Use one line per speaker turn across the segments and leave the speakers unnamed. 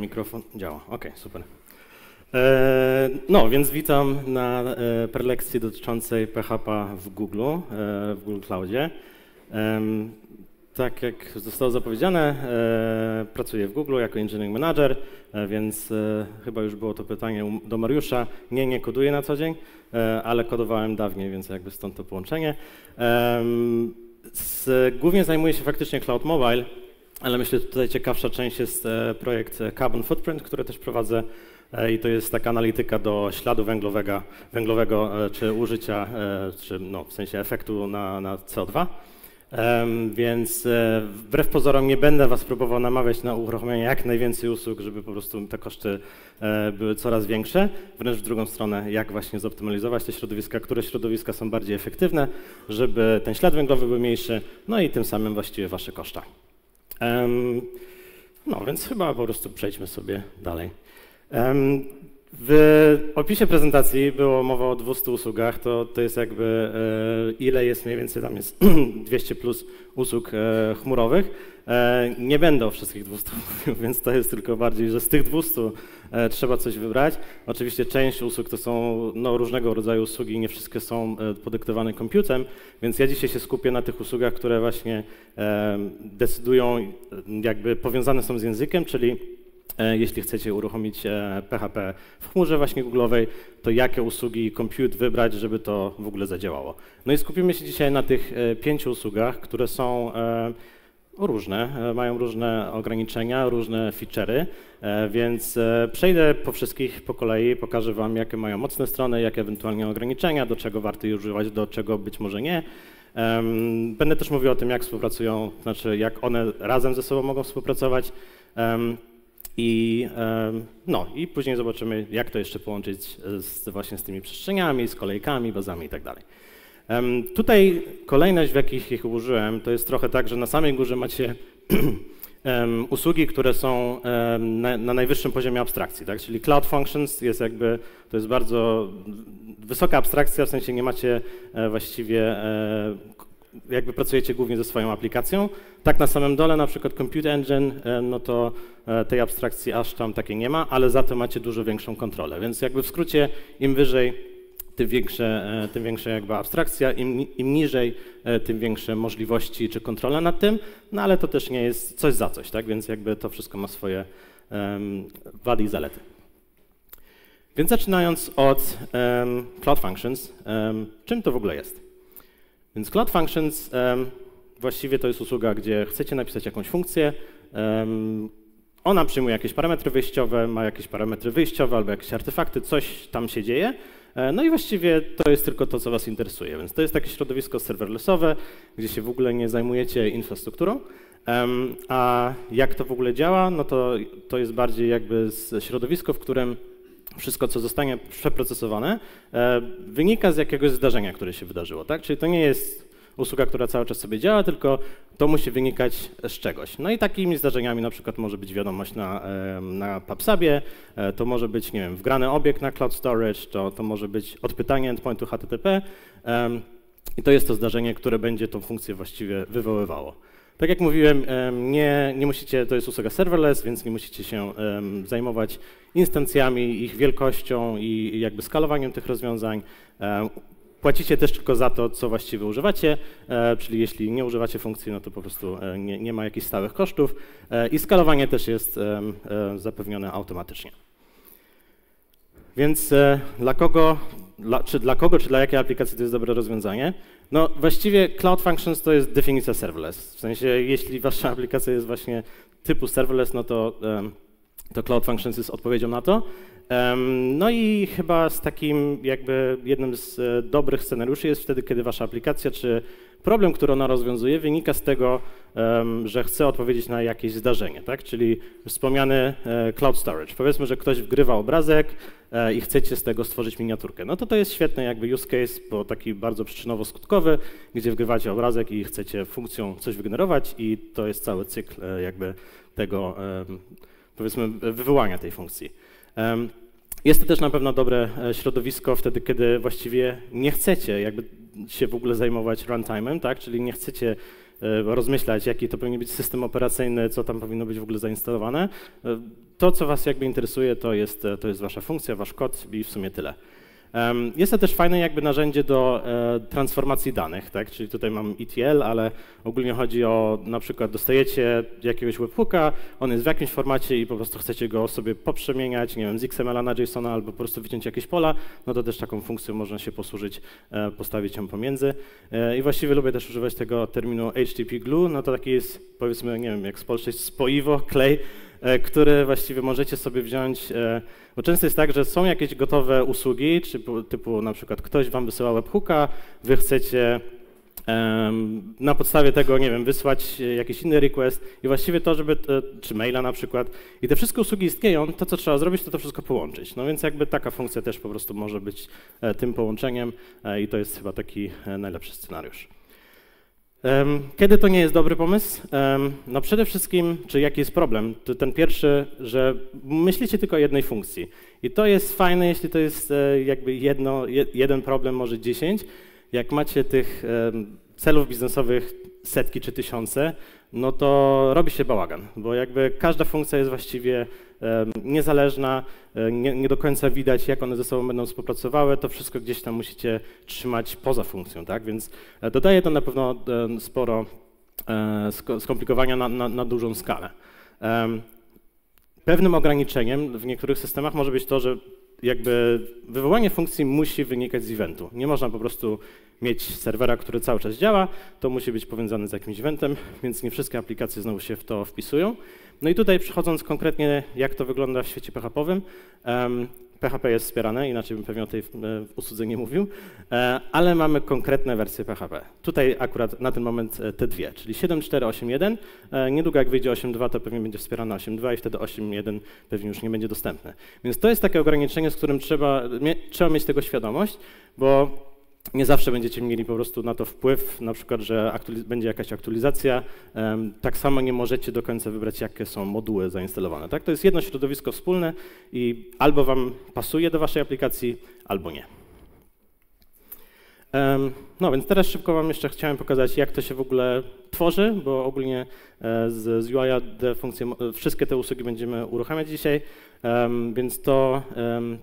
Mikrofon działa. Ok, super. E, no, więc witam na e, prelekcji dotyczącej PHP w Google, e, w Google Cloudzie. Tak jak zostało zapowiedziane, pracuję w Google jako engineering manager, więc chyba już było to pytanie do Mariusza. Nie, nie koduję na co dzień, ale kodowałem dawniej, więc jakby stąd to połączenie. Głównie zajmuję się faktycznie Cloud Mobile, ale myślę, że tutaj ciekawsza część jest projekt Carbon Footprint, który też prowadzę E, i to jest taka analityka do śladu węglowego, węglowego e, czy użycia, e, czy no, w sensie efektu na, na CO2. Więc wbrew pozorom nie będę Was próbował namawiać na uruchomienie jak najwięcej usług, żeby po prostu te koszty były coraz większe. Wręcz w drugą stronę, jak właśnie zoptymalizować te środowiska, które środowiska są bardziej efektywne, żeby ten ślad węglowy był mniejszy, no i tym samym właściwie Wasze koszta. No więc chyba po prostu przejdźmy sobie dalej. W opisie prezentacji było mowa o 200 usługach, to, to jest jakby e, ile jest mniej więcej, tam jest 200 plus usług e, chmurowych. E, nie będę o wszystkich 200 mówił, więc to jest tylko bardziej, że z tych 200 trzeba coś wybrać. Oczywiście część usług to są no, różnego rodzaju usługi, nie wszystkie są podyktowane komputem, więc ja dzisiaj się skupię na tych usługach, które właśnie decydują, jakby powiązane są z językiem, czyli E, jeśli chcecie uruchomić PHP e, w chmurze właśnie Google'owej, to jakie usługi compute wybrać, żeby to w ogóle zadziałało. No i skupimy się dzisiaj na tych e, pięciu usługach, które są różne, mają różne ograniczenia, różne feature'y, więc przejdę po wszystkich po kolei, pokażę Wam, jakie mają mocne strony, jakie ewentualnie ograniczenia, do czego warto je używać, do czego być może nie. Będę też mówił o tym, jak współpracują, znaczy jak one razem ze sobą mogą współpracować. I, no, I później zobaczymy, jak to jeszcze połączyć z, właśnie z tymi przestrzeniami, z kolejkami, bazami itd. Tutaj kolejność, w jakich ich użyłem, to jest trochę tak, że na samej górze macie usługi, które są na, na, najwyższym poziomie abstrakcji, tak? czyli Cloud Functions jest jakby, to jest bardzo wysoka abstrakcja, w sensie nie macie e, właściwie e, jakby pracujecie głównie ze swoją aplikacją. Tak na samym dole na przykład Compute Engine, e, no to tej abstrakcji aż tam takiej nie ma, ale za to macie dużo większą kontrolę. Więc jakby w skrócie im wyżej, tym większe, e, tym większa jakby abstrakcja, im, im niżej, tym większe możliwości czy kontrola nad tym, no ale to też nie jest coś za coś, tak? Więc jakby to wszystko ma swoje um, wady i zalety. Więc zaczynając od um, Cloud Functions, um, czym to w ogóle jest? Więc Cloud Functions właściwie to jest usługa, gdzie chcecie napisać jakąś funkcję, ona przyjmuje jakieś parametry wyjściowe, ma jakieś parametry wyjściowe albo jakieś artefakty, coś tam się dzieje. E, no i właściwie to jest tylko to, co Was interesuje. Więc to jest takie środowisko serverlessowe, gdzie się w ogóle nie zajmujecie infrastrukturą. A jak to w ogóle działa? No to, to jest bardziej jakby środowisko, w którym wszystko, co zostanie przeprocesowane, e, wynika z jakiegoś zdarzenia, które się wydarzyło. Tak? Czyli to nie jest usługa, która cały czas sobie działa, tylko to musi wynikać z czegoś. No i takimi zdarzeniami na przykład może być wiadomość na, na PubSubie, e, to może być, nie wiem, wgrany obiekt na Cloud Storage, to, to może być odpytanie endpointu HTTP i to jest to zdarzenie, które będzie tą funkcję właściwie wywoływało. Tak jak mówiłem, nie, nie musicie, to jest usługa serverless, więc nie musicie się zajmować instancjami, ich wielkością i jakby skalowaniem tych rozwiązań. Płacicie też tylko za to, co właściwie używacie, e, czyli jeśli nie używacie funkcji, no to po prostu e, nie, nie ma jakichś stałych kosztów e, i skalowanie też jest zapewnione automatycznie. Więc dla kogo, dla, czy dla kogo, czy dla jakiej aplikacji to jest dobre rozwiązanie? No właściwie Cloud Functions to jest definicja serverless. W sensie, jeśli wasza aplikacja jest właśnie typu serverless, no to, to Cloud Functions jest odpowiedzią na to. No i chyba z takim jakby jednym z e, dobrych scenariuszy jest wtedy, kiedy wasza aplikacja czy problem, który ona rozwiązuje, wynika z tego, że chce odpowiedzieć na jakieś zdarzenie, tak? Czyli wspomniany e, cloud storage. Powiedzmy, że ktoś wgrywa obrazek e, i chcecie z tego stworzyć miniaturkę. No to to jest świetny jakby use case, bo taki bardzo przyczynowo-skutkowy, gdzie wgrywacie obrazek i chcecie funkcją coś wygenerować i to jest cały cykl jakby tego, powiedzmy, wywołania tej funkcji. Jest to też na pewno dobre e, środowisko wtedy, kiedy właściwie nie chcecie jakby się w ogóle zajmować runtime'em, tak? czyli nie chcecie rozmyślać, jaki to powinien być system operacyjny, co tam powinno być w ogóle zainstalowane. To, co Was jakby interesuje, to jest, to jest Wasza funkcja, Wasz kod i w sumie tyle. Jest to też fajne jakby narzędzie do e, transformacji danych, tak? czyli tutaj mam ETL, ale ogólnie chodzi o na przykład dostajecie jakiegoś webhooka, on jest w jakimś formacie i po prostu chcecie go sobie poprzemieniać, nie wiem, z XML na JSON albo po prostu wyciąć jakieś pola, no to też taką funkcją można się posłużyć, e, postawić ją pomiędzy. E, I właściwie lubię też używać tego terminu HTTP glue, no to taki jest powiedzmy, nie wiem, jak z spoiwo, klej, który właściwie możecie sobie wziąć bo często jest tak, że są jakieś gotowe usługi, typu, typu na przykład ktoś wam wysyła webhooka, wy chcecie na podstawie tego, nie wiem, wysłać jakiś inny request i właściwie to, żeby, czy maila na przykład, i te wszystkie usługi istnieją, to co trzeba zrobić, to to wszystko połączyć. No więc jakby taka funkcja też po prostu może być e, tym połączeniem e, i to jest chyba taki e, najlepszy scenariusz. Kiedy to nie jest dobry pomysł? No przede wszystkim, czy jaki jest problem? To ten pierwszy, że myślicie tylko o jednej funkcji. I to jest fajne, jeśli to jest e, jakby jedno, jeden problem, może dziesięć. Jak macie tych celów biznesowych setki czy tysiące, no to robi się bałagan, bo jakby każda funkcja jest właściwie niezależna, e, nie, nie, do końca widać, jak one ze sobą będą współpracowały, to wszystko gdzieś tam musicie trzymać poza funkcją, tak? Więc e, dodaje to na pewno sporo e, skomplikowania na, na, na dużą skalę. Pewnym ograniczeniem w niektórych systemach może być to, że jakby wywołanie funkcji musi wynikać z eventu. Nie można po prostu mieć serwera, który cały czas działa, to musi być powiązany z jakimś eventem, więc nie wszystkie aplikacje znowu się w to wpisują. No i tutaj przechodząc konkretnie, jak to wygląda w świecie PHP-owym, um, PHP jest wspierane, inaczej bym pewnie o tej e, usłudze nie mówił, e, ale mamy konkretne wersje PHP. Tutaj akurat na ten moment e, te dwie, czyli 7.4.8.1. Niedługo jak wyjdzie 8.2, to pewnie będzie wspierane 8.2 i wtedy 8.1 pewnie już nie będzie dostępny. Więc to jest takie ograniczenie, z którym trzeba, trzeba mieć tego świadomość, bo nie zawsze będziecie mieli po prostu na to wpływ, na przykład, że będzie jakaś aktualizacja. Tak samo nie możecie do końca wybrać, jakie są moduły zainstalowane. Tak? To jest jedno środowisko wspólne i albo wam pasuje do waszej aplikacji, albo nie. No więc teraz szybko wam jeszcze chciałem pokazać, jak to się w ogóle tworzy, bo ogólnie e, z, z UI funkcje, wszystkie te usługi będziemy uruchamiać dzisiaj. Więc to,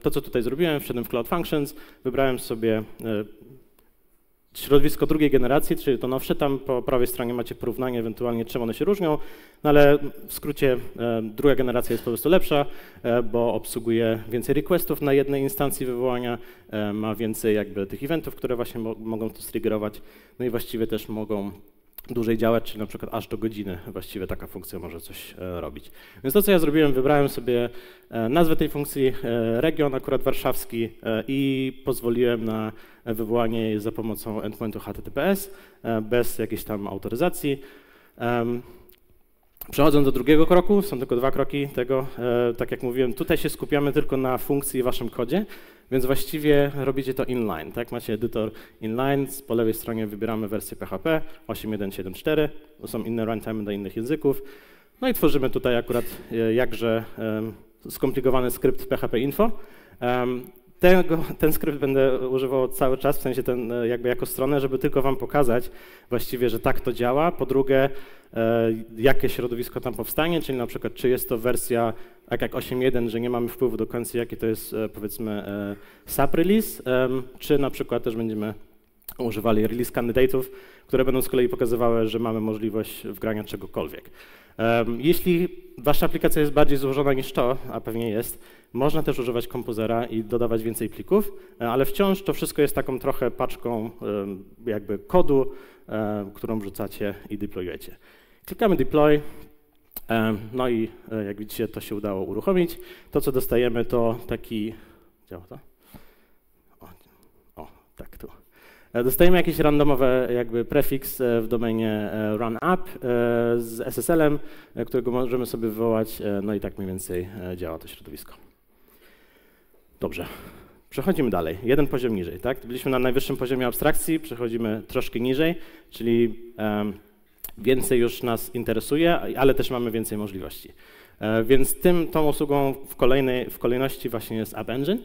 to, co tutaj zrobiłem, wszedłem w Cloud Functions, wybrałem sobie e, środowisko drugiej generacji, czyli to nowsze, tam po prawej stronie macie porównanie ewentualnie czym one się różnią, no ale w skrócie e, druga generacja jest po prostu lepsza, e, bo obsługuje więcej requestów na jednej instancji wywołania, e, ma więcej jakby tych eventów, które właśnie mo mogą to striggerować, no i właściwie też mogą dłużej działać, czyli na przykład aż do godziny właściwie taka funkcja może coś e, robić. Więc to, co ja zrobiłem, wybrałem sobie e, nazwę tej funkcji, e, region akurat warszawski i pozwoliłem na wywołanie jej za pomocą endpointu HTTPS bez jakiejś tam autoryzacji. Przechodząc do drugiego kroku, są tylko dwa kroki tego, tak jak mówiłem, tutaj się skupiamy tylko na funkcji w waszym kodzie, więc właściwie robicie to inline, tak? Macie edytor inline, po lewej stronie wybieramy wersję PHP 8.1.7.4, to są inne runtime do innych języków. No i tworzymy tutaj akurat e, jakże skomplikowany skrypt PHP info. Tego, ten skrypt będę używał cały czas, w sensie ten e, jakby jako stronę, żeby tylko wam pokazać właściwie, że tak to działa. Po drugie, e, jakie środowisko tam powstanie, czyli na przykład czy jest to wersja tak jak 8.1, że nie mamy wpływu do końca, jaki to jest e, powiedzmy sub release, czy na przykład też będziemy używali release candidate'ów, które będą z kolei pokazywały, że mamy możliwość wgrania czegokolwiek. Jeśli wasza aplikacja jest bardziej złożona niż to, a pewnie jest, można też używać kompozera i dodawać więcej plików, e, ale wciąż to wszystko jest taką trochę paczką jakby kodu, którą wrzucacie i deployujecie. Klikamy deploy, no i e, jak widzicie, to się udało uruchomić. To, co dostajemy, to taki... Działa to? O, o tak, tu. E, dostajemy jakiś randomowy jakby prefiks e, w domenie run app z SSL-em, którego możemy sobie wywołać, no i tak mniej więcej działa to środowisko. Dobrze, przechodzimy dalej, jeden poziom niżej. Tak? Byliśmy na najwyższym poziomie abstrakcji, przechodzimy troszkę niżej, czyli um, więcej już nas interesuje, ale też mamy więcej możliwości. E, więc tym, tą usługą w, kolejnej, w kolejności właśnie jest App Engine.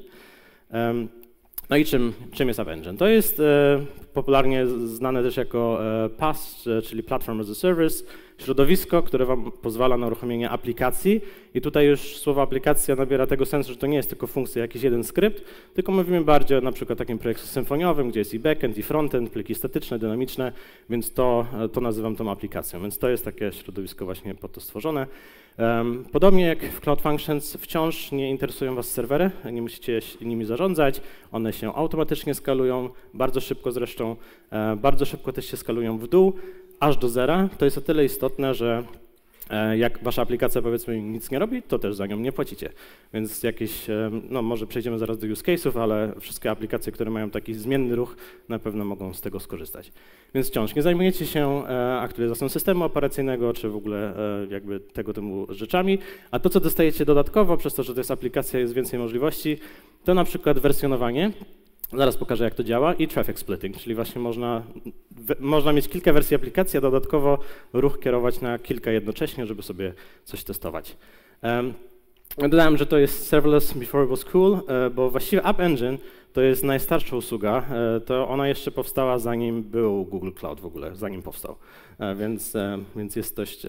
No i czym, czym jest App Engine? To jest e, popularnie znane też jako e, PaaS, czyli Platform as a Service, środowisko, które Wam pozwala na uruchomienie aplikacji. I tutaj już słowo aplikacja nabiera tego sensu, że to nie jest tylko funkcja, jakiś jeden skrypt, tylko mówimy bardziej o na przykład takim projekcie symfoniowym, gdzie jest i backend, i frontend, pliki statyczne, dynamiczne, więc to, to nazywam tą aplikacją. Więc to jest takie środowisko właśnie po to stworzone. Podobnie jak w Cloud Functions, wciąż nie interesują Was serwery, nie musicie nimi zarządzać, one się automatycznie skalują, bardzo szybko zresztą, e, bardzo szybko też się skalują w dół, aż do zera. To jest o tyle istotne, że jak wasza aplikacja powiedzmy nic nie robi, to też za nią nie płacicie. Więc jakieś, e, no może przejdziemy zaraz do use case'ów, ale wszystkie aplikacje, które mają taki zmienny ruch, na pewno mogą z tego skorzystać. Więc wciąż nie zajmujecie się e, aktualizacją systemu operacyjnego, czy w ogóle jakby tego typu rzeczami, a to, co dostajecie dodatkowo, przez to, że to jest aplikacja, jest więcej możliwości, to na przykład wersjonowanie, Zaraz pokażę, jak to działa. I traffic splitting, czyli właśnie można, można mieć kilka wersji aplikacji, a dodatkowo ruch kierować na kilka jednocześnie, żeby sobie coś testować. Um, dodałem, że to jest serverless before it was cool, e, bo właściwie App Engine to jest najstarsza usługa. E, to ona jeszcze powstała zanim był Google Cloud w ogóle, zanim powstał. E, więc, więc jest dość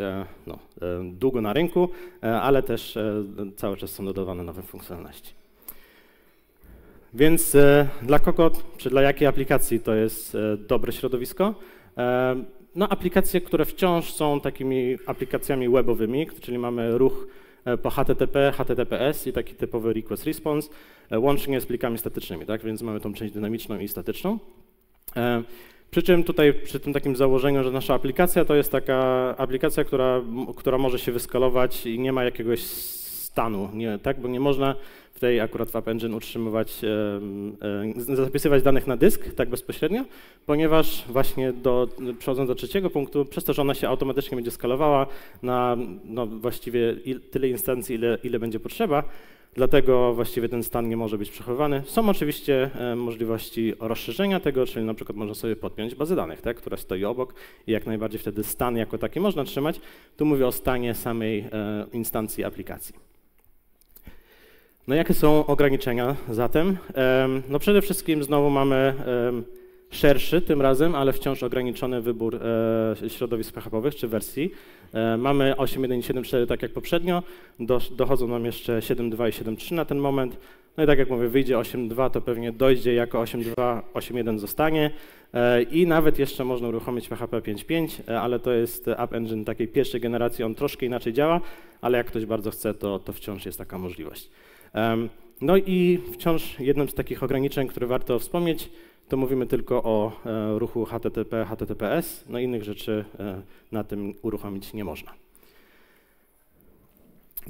no, długo na rynku, ale też cały czas są dodawane nowe funkcjonalności. Więc e, dla kogo, czy dla jakiej aplikacji to jest e, dobre środowisko? E, no, aplikacje, które wciąż są takimi aplikacjami webowymi, czyli mamy ruch po HTTP, HTTPS i taki typowy request response, łącznie z plikami statycznymi, tak? Więc mamy tą część dynamiczną i statyczną. Przy czym tutaj, przy tym takim założeniu, że nasza aplikacja to jest taka aplikacja, która, która może się wyskalować i nie ma jakiegoś stanu, nie, tak? Bo nie można w tej akurat w App Engine utrzymywać, zapisywać danych na dysk tak bezpośrednio, ponieważ właśnie do, przechodząc do trzeciego punktu, przez to, że ona się automatycznie będzie skalowała na no, właściwie tyle instancji, ile, ile będzie potrzeba, Dlatego właściwie ten stan nie może być przechowywany. Są oczywiście możliwości rozszerzenia tego, czyli na przykład można sobie podpiąć bazę danych, tak, która stoi obok i jak najbardziej wtedy stan jako taki można trzymać. Tu mówię o stanie samej instancji aplikacji. No jakie są ograniczenia zatem? No przede wszystkim znowu mamy szerszy tym razem, ale wciąż ograniczony wybór e, środowisk PHP-owych czy wersji. E, mamy 8.1 i 7.4 tak jak poprzednio, dochodzą nam jeszcze 7.2 i 7.3 na ten moment. No i tak jak mówię, wyjdzie 8.2, to pewnie dojdzie jako 8.2, 8.1 zostanie e, i nawet jeszcze można uruchomić PHP 5.5, ale to jest App Engine takiej pierwszej generacji, on troszkę inaczej działa, ale jak ktoś bardzo chce, to, to wciąż jest taka możliwość. No i wciąż jednym z takich ograniczeń, które warto wspomnieć, to mówimy tylko o e, ruchu HTTP, HTTPS, no innych rzeczy e, na tym uruchomić nie można.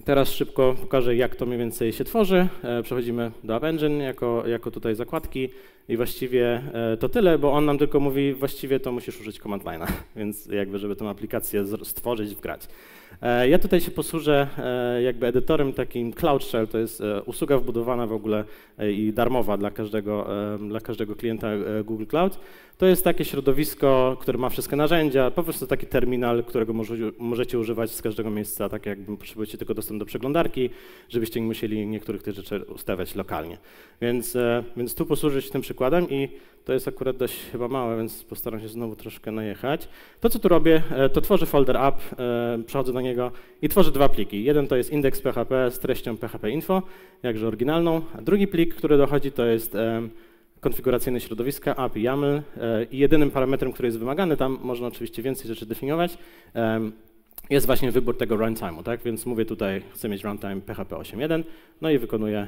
Teraz szybko pokażę, jak to mniej więcej się tworzy. E, przechodzimy do App Engine jako, jako tutaj zakładki i właściwie to tyle, bo on nam tylko mówi, właściwie to musisz użyć command line'a, więc jakby, żeby tę aplikację stworzyć, wgrać. E, ja tutaj się posłużę e, jakby edytorem takim Cloud Shell, to jest e, usługa wbudowana w ogóle i darmowa dla każdego, dla każdego klienta Google Cloud. To jest takie środowisko, które ma wszystkie narzędzia, po prostu taki terminal, którego możecie używać z każdego miejsca, tak jakby potrzebujecie tylko dostęp do przeglądarki, żebyście nie musieli niektórych tych rzeczy ustawiać lokalnie. Więc, więc tu posłużę się tym przykładem i to jest akurat dość chyba małe, więc postaram się znowu troszkę najechać. To, co tu robię, e, to tworzę folder app, e, przechodzę do niego i tworzę dwa pliki. Jeden to jest index PHP z treścią PHP info, jakże oryginalną, a drugi plik, który dochodzi, to jest konfiguracyjne środowiska, API YAML e, i jedynym parametrem, który jest wymagany, tam można oczywiście więcej rzeczy definiować, jest właśnie wybór tego runtime'u, tak? Więc mówię tutaj, chcę mieć runtime PHP 8.1, no i wykonuję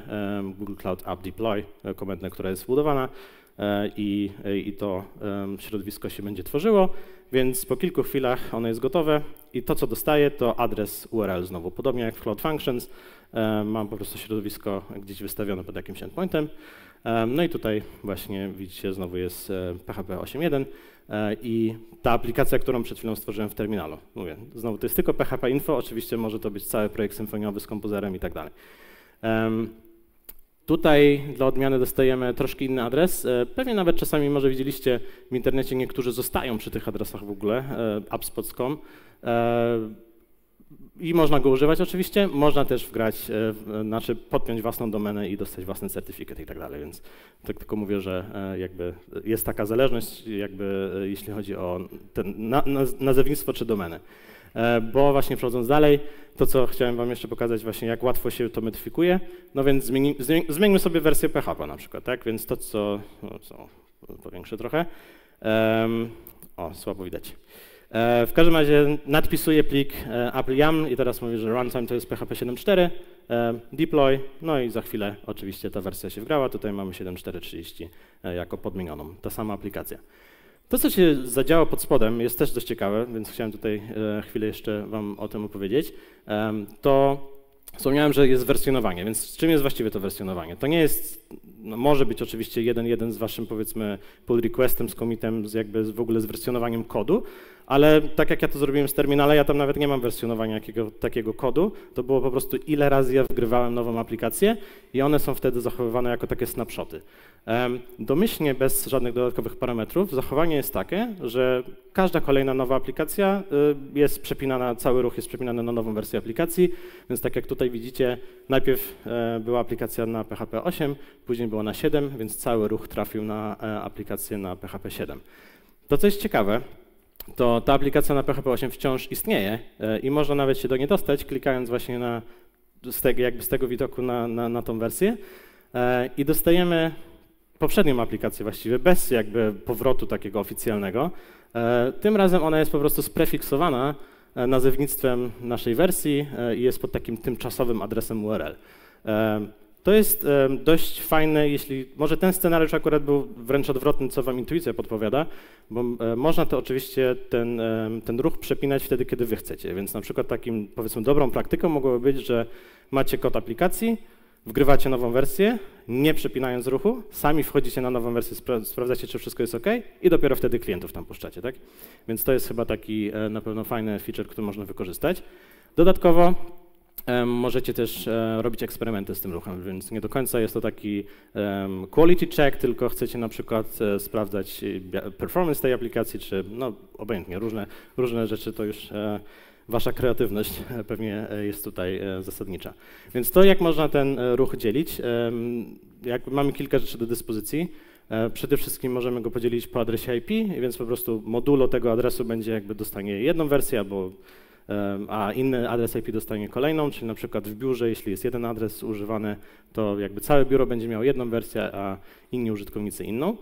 Google Cloud App Deploy, komendę, która jest zbudowana. E, i, i to środowisko się będzie tworzyło, więc po kilku chwilach ono jest gotowe i to, co dostaję, to adres URL znowu. Podobnie jak w Cloud Functions, mam po prostu środowisko gdzieś wystawione pod jakimś endpointem. No i tutaj właśnie widzicie, znowu jest PHP 8.1 e, i ta aplikacja, którą przed chwilą stworzyłem w terminalu. Mówię, znowu to jest tylko PHP Info, oczywiście może to być cały projekt symfoniowy z kompozerem i tak dalej. Tutaj dla odmiany dostajemy troszkę inny adres. E, pewnie nawet czasami może widzieliście w internecie, niektórzy zostają przy tych adresach w ogóle, e, appspots.com. E, i można go używać oczywiście, można też wgrać, znaczy podpiąć własną domenę i dostać własny certyfikat i tak dalej, więc tak tylko mówię, że jakby jest taka zależność, jakby jeśli chodzi o ten nazewnictwo czy domenę. Bo właśnie przechodząc dalej, to co chciałem wam jeszcze pokazać właśnie, jak łatwo się to modyfikuje, no więc zmieni, zmieńmy sobie wersję PHP na przykład, tak, więc to co, no co powiększę trochę, o, słabo widać. E, w każdym razie nadpisuję plik e, Apple YAM i teraz mówię, że runtime to jest PHP 7.4, e, deploy, no i za chwilę oczywiście ta wersja się wgrała, tutaj mamy 7.4.30 jako podmienioną, ta sama aplikacja. To, co się zadziało pod spodem, jest też dość ciekawe, więc chciałem tutaj chwilę jeszcze Wam o tym opowiedzieć. To Wspomniałem, że jest wersjonowanie, więc czym jest właściwie to wersjonowanie? To nie jest, no może być oczywiście jeden jeden z waszym powiedzmy pull requestem, z commitem, z jakby w ogóle z wersjonowaniem kodu, ale tak jak ja to zrobiłem z terminala, ja tam nawet nie mam wersjonowania jakiego, takiego kodu, to było po prostu ile razy ja wgrywałem nową aplikację i one są wtedy zachowywane jako takie snapshoty. Domyślnie, bez żadnych dodatkowych parametrów, zachowanie jest takie, że każda kolejna nowa aplikacja y, jest przepinana, cały ruch jest przepinany na nową wersję aplikacji, więc tak jak tutaj widzicie, najpierw e, była aplikacja na PHP 8, później była na 7, więc cały ruch trafił na e, aplikację na PHP 7. To, co jest ciekawe, to ta aplikacja na PHP 8 wciąż istnieje e, i można nawet się do niej dostać, klikając właśnie na, z tego, jakby z tego widoku na, na, na tą wersję i dostajemy poprzednią aplikację właściwie, bez jakby powrotu takiego oficjalnego. E, tym razem ona jest po prostu sprefiksowana e, nazewnictwem naszej wersji e, i jest pod takim tymczasowym adresem URL. To jest dość fajne, jeśli może ten scenariusz akurat był wręcz odwrotny, co wam intuicja podpowiada, bo można to oczywiście ten, ten ruch przepinać wtedy, kiedy wy chcecie. Więc na przykład takim powiedzmy dobrą praktyką mogłoby być, że macie kod aplikacji, wgrywacie nową wersję, nie przepinając ruchu, sami wchodzicie na nową wersję, spra sprawdzacie, czy wszystko jest OK i dopiero wtedy klientów tam puszczacie, tak? Więc to jest chyba taki e, na pewno fajny feature, który można wykorzystać. Dodatkowo Możecie też e, robić eksperymenty z tym ruchem, więc nie do końca jest to taki quality check, tylko chcecie na przykład e, sprawdzać performance tej aplikacji, czy no obojętnie, różne, różne rzeczy to już wasza kreatywność pewnie e, jest tutaj e, zasadnicza. Więc to, jak można ten e, ruch dzielić, jak mamy kilka rzeczy do dyspozycji. Przede wszystkim możemy go podzielić po adresie IP, więc po prostu modulo tego adresu będzie jakby dostanie jedną wersję, albo, a inny adres IP dostanie kolejną, czyli na przykład w biurze, jeśli jest jeden adres używany, to jakby całe biuro będzie miało jedną wersję, a inni użytkownicy inną.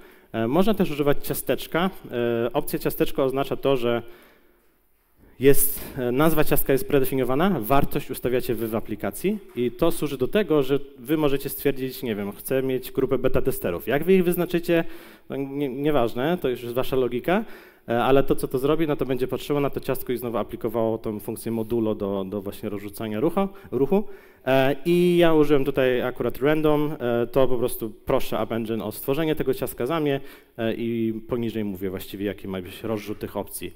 Można też używać ciasteczka. Opcja ciasteczka oznacza to, że jest, e, nazwa ciastka jest predefiniowana, wartość ustawiacie wy w aplikacji i to służy do tego, że wy możecie stwierdzić, nie wiem, chcę mieć grupę beta testerów. Jak wy ich wyznaczycie, no nie, nieważne, to już jest wasza logika, e, ale to, co to zrobi, no to będzie patrzyło na to ciastko i znowu aplikowało tą funkcję modulo do, do właśnie rozrzucania ruchu, ruchu. E, I ja użyłem tutaj akurat random, to po prostu proszę App Engine o stworzenie tego ciastka za mnie i poniżej mówię właściwie, jaki ma być rozrzut tych opcji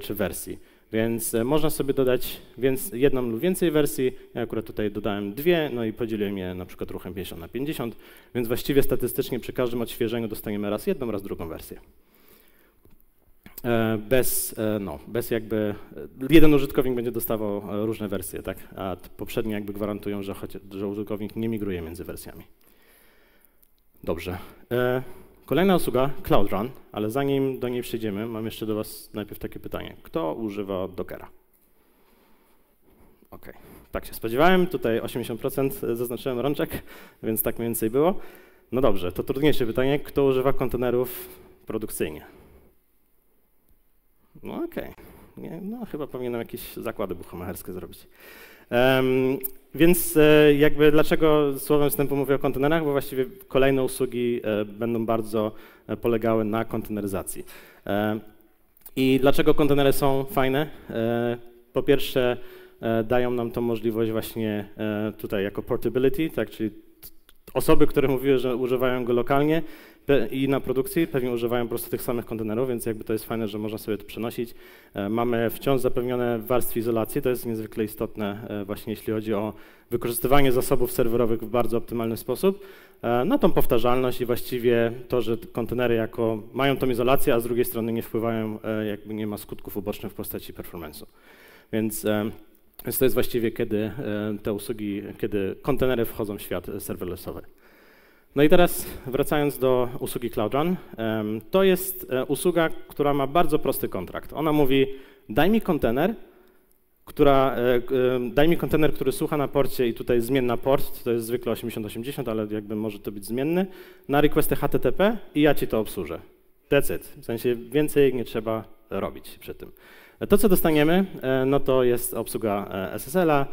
czy wersji. Więc e, można sobie dodać więc jedną lub więcej wersji. Ja akurat tutaj dodałem dwie, no i podzieliłem je na przykład ruchem 50 na 50, więc właściwie statystycznie przy każdym odświeżeniu dostaniemy raz jedną, raz drugą wersję. E, bez, e, no, bez jakby, jeden użytkownik będzie dostawał różne wersje, tak? a poprzednie jakby gwarantują, że, choć, że użytkownik nie migruje między wersjami. Dobrze. Kolejna usługa, Cloud Run, ale zanim do niej przejdziemy, mam jeszcze do Was najpierw takie pytanie. Kto używa Dockera? OK, tak się spodziewałem. Tutaj 80% zaznaczyłem rączek, więc tak mniej więcej było. No dobrze, to trudniejsze pytanie. Kto używa kontenerów produkcyjnie? No okej. Okay. No chyba powinienem jakieś zakłady buchomacherskie zrobić. Um, więc e, jakby dlaczego słowem wstępu mówię o kontenerach, bo właściwie kolejne usługi e, będą bardzo e, polegały na konteneryzacji. I dlaczego kontenery są fajne? Po pierwsze dają nam tą możliwość właśnie tutaj jako portability, tak, czyli osoby, które mówiły, że używają go lokalnie, i na produkcji pewnie używają po prostu tych samych kontenerów, więc jakby to jest fajne, że można sobie to przenosić. E, mamy wciąż zapewnione warstwy izolacji, to jest niezwykle istotne e, właśnie jeśli chodzi o wykorzystywanie zasobów serwerowych w bardzo optymalny sposób. E, na tą powtarzalność i właściwie to, że kontenery jako mają tą izolację, a z drugiej strony nie wpływają, jakby nie ma skutków ubocznych w postaci performance'u. Więc Więc to jest właściwie kiedy te usługi, kiedy kontenery wchodzą w świat serverlessowy. No i teraz wracając do usługi Cloud Run, to jest usługa, która ma bardzo prosty kontrakt. Ona mówi, daj mi kontener, która, e, daj mi kontener, który słucha na porcie i tutaj zmienna port, to jest zwykle 8080, ale jakby może to być zmienny, na requesty HTTP i ja ci to obsłużę. It. W sensie więcej nie trzeba robić przy tym. To, co dostaniemy, e, no to jest obsługa e, SSL-a,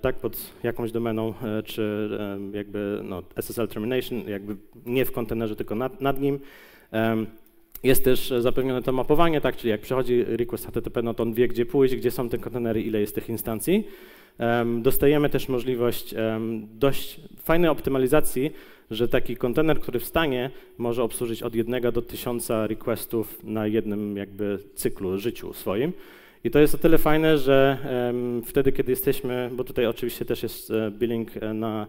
tak pod jakąś domeną, czy jakby no, SSL termination, jakby nie w kontenerze, tylko nad, nad nim. Jest też zapewnione to mapowanie, tak, czyli jak przychodzi request HTTP, no to on wie, gdzie pójść, gdzie są te kontenery, ile jest tych instancji. Dostajemy też możliwość dość fajnej optymalizacji, że taki kontener, który wstanie, może obsłużyć od jednego do tysiąca requestów na jednym jakby cyklu, życiu swoim. I to jest o tyle fajne, że wtedy, kiedy jesteśmy, bo tutaj oczywiście też jest e, billing e, na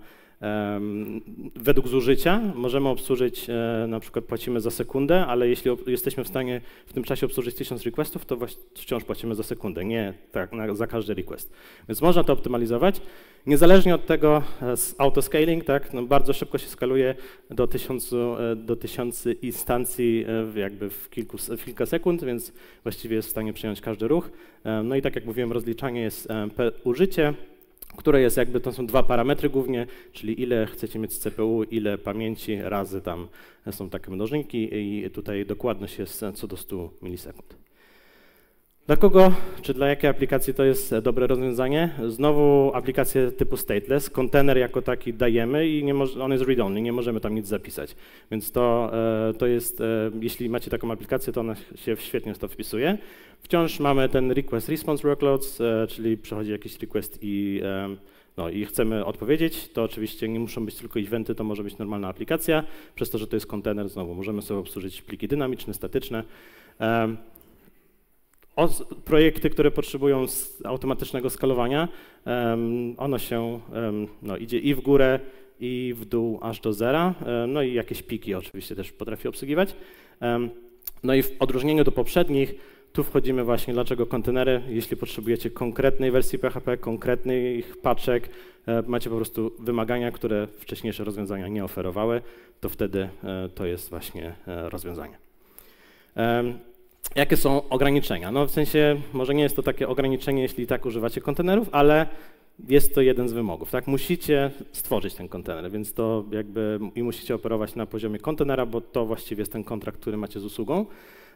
według zużycia możemy obsłużyć, e, na przykład płacimy za sekundę, ale jeśli jesteśmy w stanie w tym czasie obsłużyć 1000 requestów, to wciąż płacimy za sekundę, nie tak na, za każdy request. Więc można to optymalizować. Niezależnie od tego e, autoscaling, tak, no bardzo szybko się skaluje do tysiącu, e, do tysiący instancji jakby w, kilku, w kilka sekund, więc właściwie jest w stanie przyjąć każdy ruch. No i tak jak mówiłem, rozliczanie jest per użycie które jest jakby, to są dwa parametry głównie, czyli ile chcecie mieć z CPU, ile pamięci razy tam są takie mnożniki i tutaj dokładność jest co do 100 milisekund. Dla kogo, czy dla jakiej aplikacji to jest dobre rozwiązanie? Znowu aplikacje typu stateless, kontener jako taki dajemy i nie on jest read-only, nie możemy tam nic zapisać. Więc to, e, to jest, e, jeśli macie taką aplikację, to ona się świetnie w to wpisuje. Wciąż mamy ten request response workloads, e, czyli przychodzi jakiś request i, no, i chcemy odpowiedzieć. To oczywiście nie muszą być tylko eventy, to może być normalna aplikacja. Przez to, że to jest kontener, znowu możemy sobie obsłużyć pliki dynamiczne, statyczne projekty, które potrzebują automatycznego skalowania, ono się no, idzie i w górę, i w dół aż do zera, no i jakieś piki oczywiście też potrafi obsługiwać. No i w odróżnieniu do poprzednich, tu wchodzimy właśnie, dlaczego kontenery, jeśli potrzebujecie konkretnej wersji PHP, konkretnych paczek, e, macie po prostu wymagania, które wcześniejsze rozwiązania nie oferowały, to wtedy e, to jest właśnie e, rozwiązanie. Jakie są ograniczenia? No w sensie, może nie jest to takie ograniczenie, jeśli tak używacie kontenerów, ale jest to jeden z wymogów, tak? Musicie stworzyć ten kontener, więc to jakby i musicie operować na poziomie kontenera, bo to właściwie jest ten kontrakt, który macie z usługą.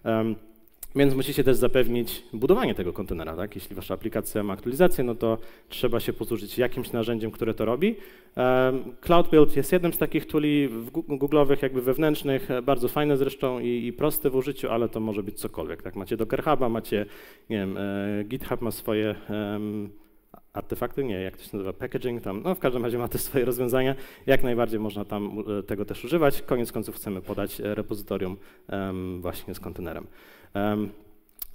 Um, więc musicie też zapewnić budowanie tego kontenera. Tak? Jeśli wasza aplikacja ma aktualizację, no to trzeba się posłużyć jakimś narzędziem, które to robi. Cloud Build jest jednym z takich tuli google'owych, jakby wewnętrznych, e, bardzo fajne zresztą i, i, proste w użyciu, ale to może być cokolwiek. Tak? Macie Docker Huba, macie, nie wiem, e, GitHub ma swoje um, artefakty, nie, jak to się nazywa, packaging, tam, no w każdym razie ma też swoje rozwiązania, jak najbardziej można tam e, tego też używać. Koniec końców chcemy podać repozytorium um, właśnie z kontenerem.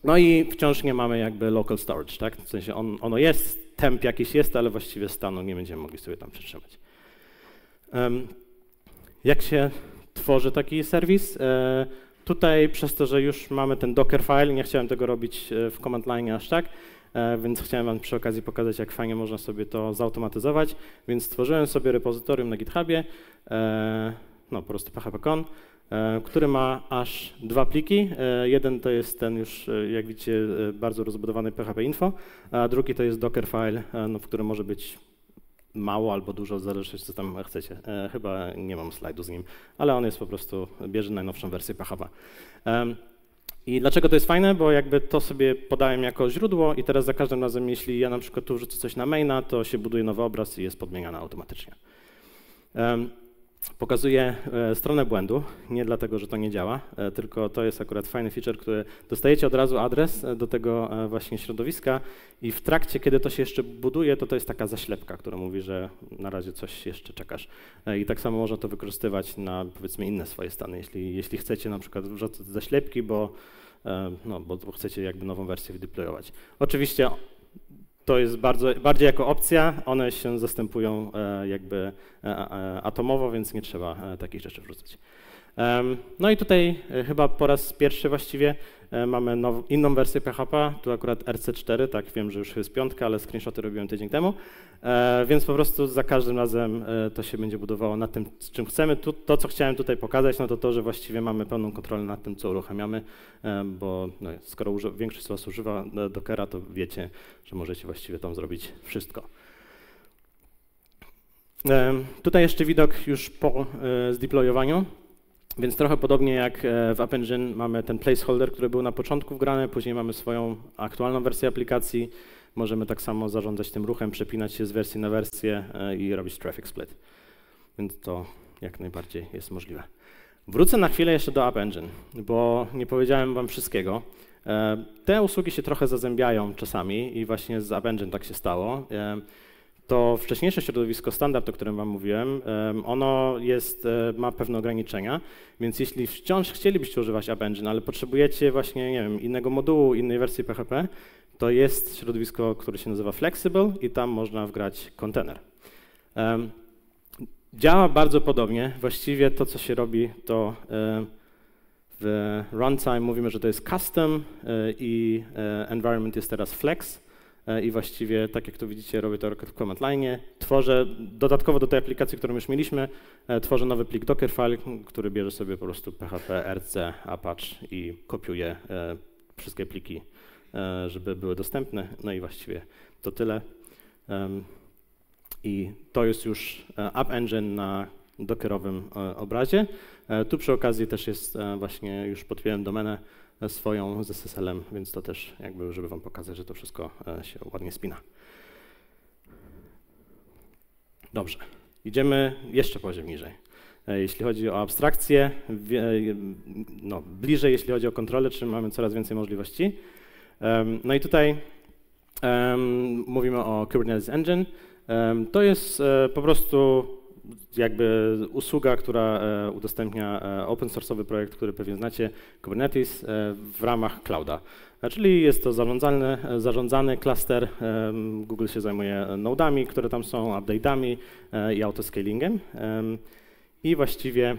No i wciąż nie mamy jakby local storage, tak? W sensie on, ono jest, temp jakiś jest, ale właściwie stanu nie będziemy mogli sobie tam przytrzymać. Jak się tworzy taki serwis? E, tutaj przez to, że już mamy ten Docker file, nie chciałem tego robić e, w command line aż tak, e, więc chciałem wam przy okazji pokazać, jak fajnie można sobie to zautomatyzować. Więc stworzyłem sobie repozytorium na GitHubie, no po prostu php.con, który ma aż dwa pliki. E, jeden to jest ten już, e, jak widzicie, bardzo rozbudowany PHP Info, a drugi to jest Dockerfile, no, w którym może być mało albo dużo, zależy co tam chcecie. Chyba nie mam slajdu z nim, ale on jest po prostu, bierze najnowszą wersję PHP. I dlaczego to jest fajne? Bo jakby to sobie podałem jako źródło i teraz za każdym razem, jeśli ja na przykład tu wrzucę coś na maina, to się buduje nowy obraz i jest podmieniany automatycznie. Pokazuje e, stronę błędu, nie dlatego, że to nie działa, e, tylko to jest akurat fajny feature, który dostajecie od razu adres e, do tego właśnie środowiska i w trakcie, kiedy to się jeszcze buduje, to to jest taka zaślepka, która mówi, że na razie coś jeszcze czekasz. I tak samo można to wykorzystywać na powiedzmy inne swoje stany, jeśli, jeśli chcecie na przykład wrzucać zaślepki, bo, no, bo, chcecie jakby nową wersję wydeployować. Oczywiście to jest bardzo, bardziej jako opcja, one się zastępują e, jakby e, e, atomowo, więc nie trzeba takich rzeczy wrzucać. No i tutaj chyba po raz pierwszy właściwie mamy now, inną wersję PHP, tu akurat RC4, tak wiem, że już jest piątka, ale screenshoty robiłem tydzień temu, więc po prostu za każdym razem to się będzie budowało nad tym, z czym chcemy. Tu, to, co chciałem tutaj pokazać, no to to, że właściwie mamy pełną kontrolę nad tym, co uruchamiamy, bo no, skoro większość z Was używa Dockera, to wiecie, że możecie właściwie tam zrobić wszystko. Tutaj jeszcze widok już po e, zdeployowaniu, więc trochę podobnie jak e, w App Engine mamy ten placeholder, który był na początku wgrany, później mamy swoją aktualną wersję aplikacji. Możemy tak samo zarządzać tym ruchem, przepinać się z wersji na wersję e, i robić traffic split. Więc to jak najbardziej jest możliwe. Wrócę na chwilę jeszcze do App Engine, bo nie powiedziałem wam wszystkiego. Te usługi się trochę zazębiają czasami i właśnie z App Engine tak się stało to wcześniejsze środowisko standard, o którym Wam mówiłem, ono jest, e, ma pewne ograniczenia, więc jeśli wciąż chcielibyście używać App Engine, ale potrzebujecie właśnie, nie wiem, innego modułu, innej wersji PHP, to jest środowisko, które się nazywa Flexible i tam można wgrać kontener. Działa bardzo podobnie. Właściwie to, co się robi, to e, w runtime mówimy, że to jest custom e, i environment jest teraz flex. E, i właściwie, tak jak tu widzicie, robię to w command line. Tworzę, dodatkowo do tej aplikacji, którą już mieliśmy, e, tworzę nowy plik Dockerfile, który bierze sobie po prostu PHP, RC, Apache i kopiuje e, wszystkie pliki, żeby były dostępne. No i właściwie to tyle. I to jest już App Engine na dockerowym obrazie. Tu przy okazji też jest właśnie, już podpiąłem domenę swoją z SSL-em, więc to też jakby, żeby wam pokazać, że to wszystko e, się ładnie spina. Dobrze, idziemy jeszcze poziom niżej. E, jeśli chodzi o abstrakcję, no, bliżej jeśli chodzi o kontrolę, czy mamy coraz więcej możliwości. No i tutaj mówimy o Kubernetes Engine. To jest e, po prostu jakby usługa, która e, udostępnia e, open source'owy projekt, który pewnie znacie, Kubernetes e, w ramach clouda. Czyli jest to zarządzany, zarządzany klaster. Google się zajmuje nodami, które tam są, update'ami i autoscalingiem. I właściwie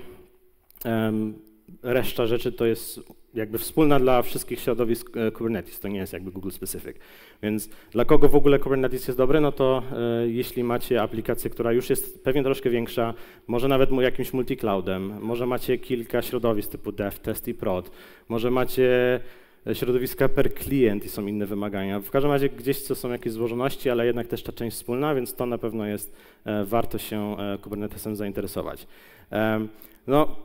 reszta rzeczy to jest jakby wspólna dla wszystkich środowisk e, Kubernetes, to nie jest jakby Google specific. Więc dla kogo w ogóle Kubernetes jest dobre, no to e, jeśli macie aplikację, która już jest pewnie troszkę większa, może nawet jakimś multicloudem, może macie kilka środowisk typu dev, test i prod, może macie e, środowiska per klient i są inne wymagania. W każdym razie gdzieś co są jakieś złożoności, ale jednak też ta część wspólna, więc to na pewno jest warto się Kubernetesem zainteresować. No,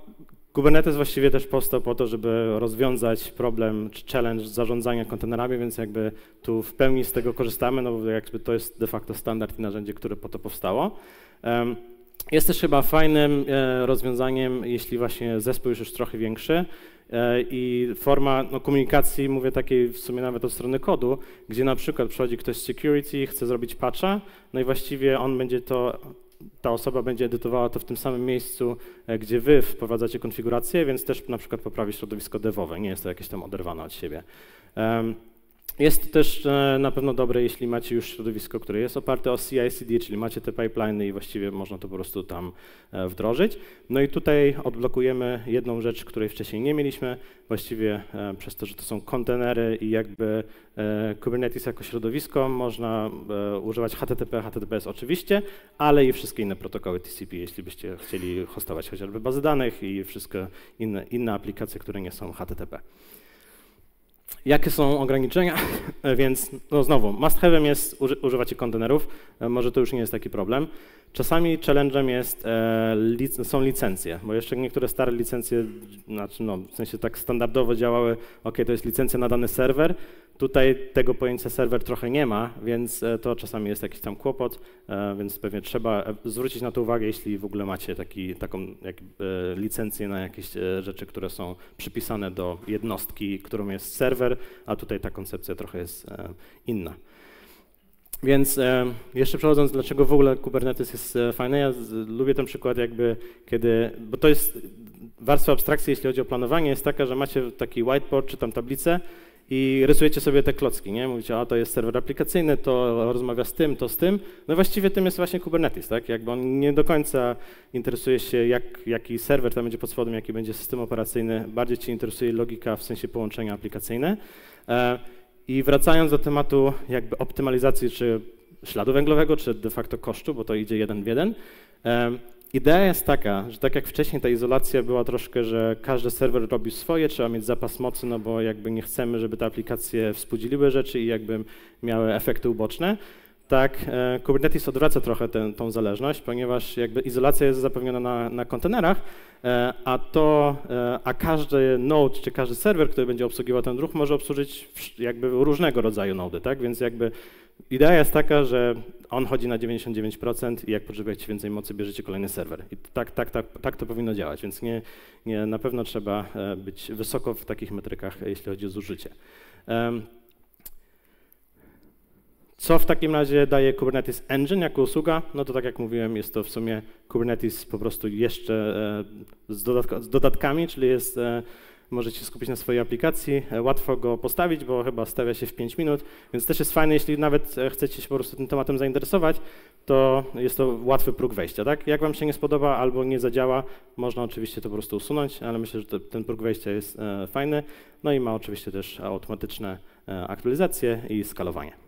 Kubernetes właściwie też powstał po to, żeby rozwiązać problem czy challenge zarządzania kontenerami, więc jakby tu w pełni z tego korzystamy, no bo jakby to jest de facto standard i narzędzie, które po to powstało. Jest też chyba fajnym e, rozwiązaniem, jeśli właśnie zespół już jest trochę większy e, i forma no, komunikacji, mówię takiej w sumie nawet od strony kodu, gdzie na przykład przychodzi ktoś z security, chce zrobić patcha, no i właściwie on będzie to ta osoba będzie edytowała to w tym samym miejscu, e, gdzie wy wprowadzacie konfigurację, więc też na przykład poprawi środowisko devowe, nie jest to jakieś tam oderwane od siebie. Jest też e, na pewno dobre, jeśli macie już środowisko, które jest oparte o CI/CD, czyli macie te pipeliny i właściwie można to po prostu tam e, wdrożyć. No i tutaj odblokujemy jedną rzecz, której wcześniej nie mieliśmy, właściwie e, przez to, że to są kontenery i jakby Kubernetes jako środowisko można używać HTTP, HTTPS oczywiście, ale i wszystkie inne protokoły TCP, jeśli byście chcieli hostować chociażby bazy danych i wszystkie inne, inne aplikacje, które nie są HTTP. Jakie są ograniczenia? Więc no znowu, must have'em jest uży używacie kontenerów, e, może to już nie jest taki problem. Czasami challenge'em jest, e, lic są licencje, bo jeszcze niektóre stare licencje, znaczy no, w sensie tak standardowo działały, ok, to jest licencja na dany serwer, tutaj tego pojęcia serwer trochę nie ma, więc e, to czasami jest jakiś tam kłopot, e, więc pewnie trzeba e, zwrócić na to uwagę, jeśli w ogóle macie taki, taką jak, e, licencję na jakieś e, rzeczy, które są przypisane do jednostki, którą jest serwer, a tutaj ta koncepcja trochę jest inna. Więc e, jeszcze przechodząc, dlaczego w ogóle Kubernetes jest e, fajny, ja lubię ten przykład jakby, kiedy, bo to jest warstwa abstrakcji, jeśli chodzi o planowanie, jest taka, że macie taki whiteboard czy tam tablicę i rysujecie sobie te klocki, nie? Mówicie, a to jest serwer aplikacyjny, to rozmawia z tym, to z tym. No właściwie tym jest właśnie Kubernetes, tak? Jakby on nie do końca interesuje się, jak, jaki serwer tam będzie pod spodem, jaki będzie system operacyjny. Bardziej cię interesuje logika w sensie połączenia aplikacyjne. I wracając do tematu jakby optymalizacji czy śladu węglowego, czy de facto kosztu, bo to idzie jeden w jeden, Idea jest taka, że tak jak wcześniej ta izolacja była troszkę, że każdy serwer robi swoje, trzeba mieć zapas mocy, no bo jakby nie chcemy, żeby te aplikacje współdzieliły rzeczy i jakby miały efekty uboczne. Tak, e, Kubernetes odwraca trochę tę, zależność, ponieważ jakby izolacja jest zapewniona na, na kontenerach, e, a to, e, a każdy node czy każdy serwer, który będzie obsługiwał ten ruch, może obsłużyć jakby różnego rodzaju nody, tak? Więc jakby Idea jest taka, że on chodzi na 99% i jak potrzebujecie więcej mocy, bierzecie kolejny serwer. I tak, tak, tak, tak to powinno działać, więc nie, nie, na pewno trzeba być wysoko w takich metrykach, jeśli chodzi o zużycie. Co w takim razie daje Kubernetes Engine jako usługa? No to tak jak mówiłem, jest to w sumie Kubernetes po prostu jeszcze e, z, dodatka, z dodatkami, czyli jest e, możecie skupić na swojej aplikacji, e, łatwo go postawić, bo chyba stawia się w 5 minut, więc też jest fajne, jeśli nawet chcecie się po prostu tym tematem zainteresować, to jest to łatwy próg wejścia, tak? Jak wam się nie spodoba albo nie zadziała, można oczywiście to po prostu usunąć, ale myślę, że to, ten próg wejścia jest e, fajny, no i ma oczywiście też automatyczne e, aktualizacje i skalowanie.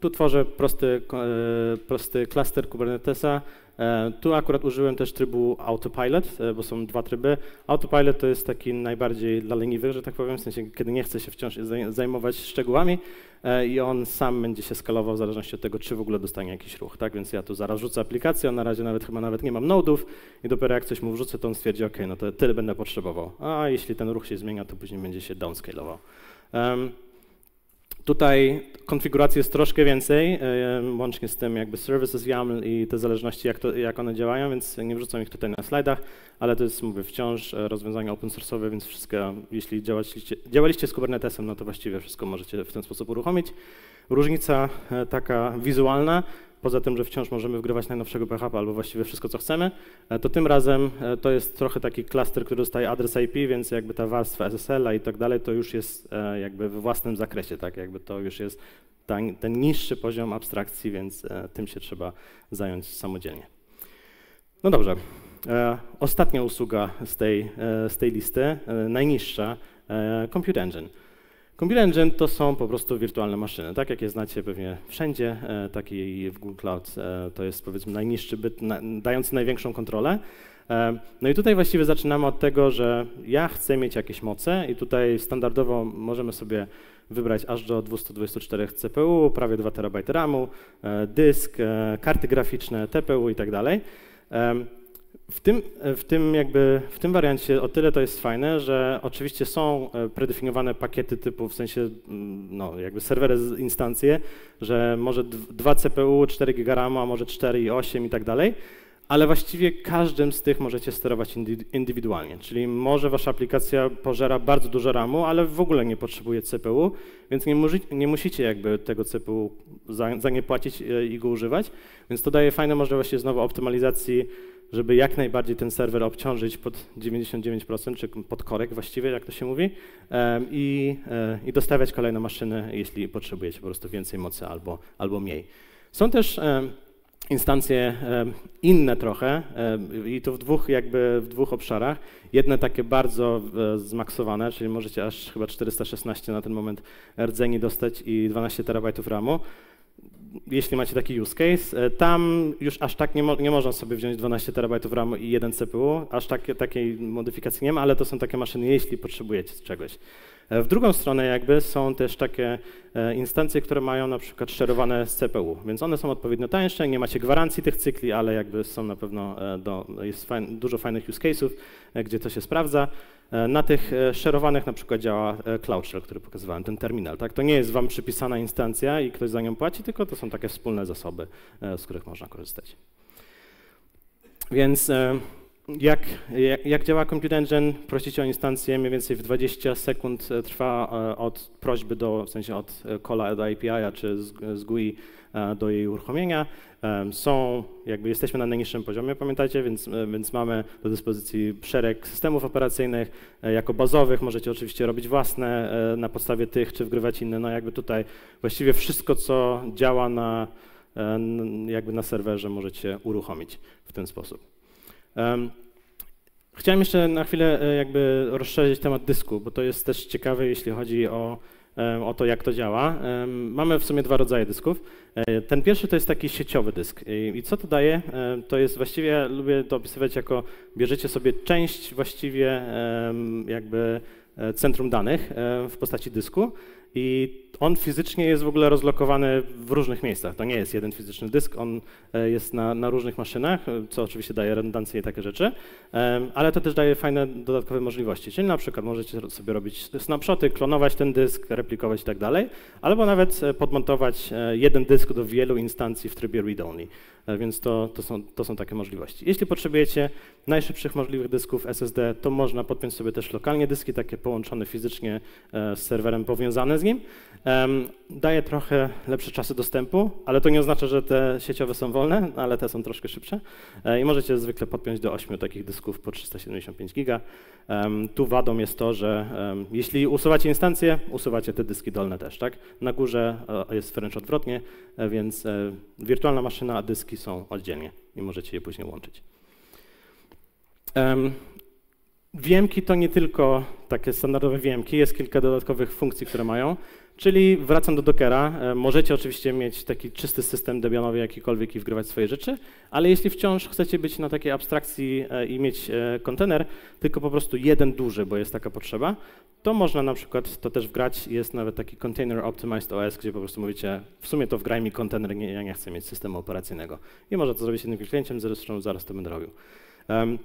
Tu tworzę prosty, e, prosty klaster Kubernetesa, E, tu akurat użyłem też trybu Autopilot, e, bo są dwa tryby. Autopilot to jest taki najbardziej dla leniwych, że tak powiem, w sensie kiedy nie chce się wciąż zajmować szczegółami i on sam będzie się skalował w zależności od tego, czy w ogóle dostanie jakiś ruch. Tak więc ja tu zaraz rzucę aplikację, na razie nawet chyba nawet nie mam nodów i dopiero jak coś mu wrzucę, to on stwierdzi, ok, no to tyle będę potrzebował. A jeśli ten ruch się zmienia, to później będzie się downscalował. Um, Tutaj konfiguracji jest troszkę więcej, e, łącznie z tym jakby services YAML i te zależności, jak, to, jak one działają, więc nie wrzucam ich tutaj na slajdach, ale to jest, mówię, wciąż e, rozwiązanie open source'owe, więc wszystko, jeśli działaliście, działaliście z Kubernetesem, no to właściwie wszystko możecie w ten sposób uruchomić. Różnica e, taka wizualna, poza tym, że wciąż możemy wgrywać najnowszego PHP albo właściwie wszystko, co chcemy, e, to tym razem e, to jest trochę taki klaster, który dostaje adres IP, więc jakby ta warstwa SSL-a i tak dalej, to już jest e, jakby we własnym zakresie, tak, jakby to już jest ten, ten niższy poziom abstrakcji, więc tym się trzeba zająć samodzielnie. No dobrze, ostatnia usługa z tej, z tej listy, najniższa, Compute Engine. Compute Engine to są po prostu wirtualne maszyny, tak jak je znacie pewnie wszędzie, e, tak i w Google Cloud e, to jest powiedzmy najniższy byt, dający największą kontrolę. E, no i tutaj właściwie zaczynamy od tego, że ja chcę mieć jakieś moce i tutaj standardowo możemy sobie wybrać aż do 224 CPU, prawie 2 TB RAMu, dysk, karty graficzne, TPU i tak dalej. W tym, w, tym jakby, w tym wariancie o tyle to jest fajne, że oczywiście są e, predefiniowane pakiety typu, w sensie no, jakby serwery, instancje, że może 2 CPU, 4 GB a może 4 i 8 i tak dalej, ale właściwie każdym z tych możecie sterować indywidualnie, czyli może wasza aplikacja pożera bardzo dużo RAMu, ale w ogóle nie potrzebuje CPU, więc nie, nie musicie jakby tego CPU za, za nie płacić e, i go używać, więc to daje fajne możliwości znowu optymalizacji żeby jak najbardziej ten serwer obciążyć pod 99%, czy pod korek właściwie, jak to się mówi, i, e, i dostawiać kolejne maszyny, jeśli potrzebujecie po prostu więcej mocy albo, albo mniej. Są też instancje inne trochę i to w dwóch jakby w dwóch obszarach. Jedne takie bardzo e, zmaksowane, czyli możecie aż chyba 416 na ten moment rdzeni dostać i 12 terabajtów RAMu jeśli macie taki use case, e, tam już aż tak nie, mo nie można sobie wziąć 12 terabajtów RAM i jeden CPU, aż tak, takiej modyfikacji nie ma, ale to są takie maszyny, jeśli potrzebujecie czegoś. E, w drugą stronę jakby są też takie e, instancje, które mają na przykład szerowane z CPU, więc one są odpowiednio tańsze, nie macie gwarancji tych cykli, ale jakby są na pewno, do, jest fajn, dużo fajnych use case'ów, gdzie to się sprawdza. Na tych szerowanych na przykład działa Cloudshell, który pokazywałem, ten terminal. Tak? To nie jest wam przypisana instancja i ktoś za nią płaci, tylko to są takie wspólne zasoby, z których można korzystać. Więc jak, jak, jak, działa Compute Engine? Prosicie o instancję, mniej więcej w 20 sekund trwa od prośby do, w sensie od calla do API, czy z, z GUI do jej uruchomienia. Są, jakby jesteśmy na najniższym poziomie, pamiętacie, więc, więc mamy do dyspozycji szereg systemów operacyjnych jako bazowych. Możecie oczywiście robić własne na podstawie tych, czy wgrywać inne. No jakby tutaj właściwie wszystko, co działa na, jakby na serwerze, możecie uruchomić w ten sposób. Chciałem jeszcze na chwilę jakby rozszerzyć temat dysku, bo to jest też ciekawe, jeśli chodzi o o to, jak to działa. Mamy w sumie dwa rodzaje dysków. E, ten pierwszy to jest taki sieciowy dysk. I co to daje? E, to jest właściwie, lubię to opisywać jako, bierzecie sobie część właściwie jakby e, centrum danych w postaci dysku i on fizycznie jest w ogóle rozlokowany w różnych miejscach. To nie jest jeden fizyczny dysk, on e, jest na, na różnych maszynach, e, co oczywiście daje redundancję i takie rzeczy, ale to też daje fajne dodatkowe możliwości. Czyli na przykład możecie sobie robić snapshoty, klonować ten dysk, replikować i tak dalej, albo nawet e, podmontować jeden dysk do wielu instancji w trybie read-only. Więc to, to, są, to są takie możliwości. Jeśli potrzebujecie najszybszych możliwych dysków SSD, to można podpiąć sobie też lokalnie dyski, takie połączone fizycznie z serwerem powiązane z nim. Daje trochę lepsze czasy dostępu, ale to nie oznacza, że te sieciowe są wolne, ale te są troszkę szybsze. E, I możecie zwykle podpiąć do 8 takich dysków po 375 giga. Tu wadą jest to, że jeśli usuwacie instancję, usuwacie te dyski dolne też. Tak? Na górze e, jest wręcz odwrotnie, e, więc wirtualna maszyna, a dyski są oddzielnie i możecie je później łączyć. Wiemki to nie tylko takie standardowe wiemki, jest kilka dodatkowych funkcji, które mają. Czyli wracam do Dockera. E, możecie oczywiście mieć taki czysty system Debianowy jakikolwiek i wgrywać swoje rzeczy, ale jeśli wciąż chcecie być na takiej abstrakcji e, i mieć e, kontener, tylko po prostu jeden duży, bo jest taka potrzeba, to można na przykład to też wgrać. Jest nawet taki Container Optimized OS, gdzie po prostu mówicie, w sumie to wgraj mi kontener, nie, ja nie chcę mieć systemu operacyjnego. I można to zrobić jednym kliknięciem, zresztą zaraz to będę robił. Um,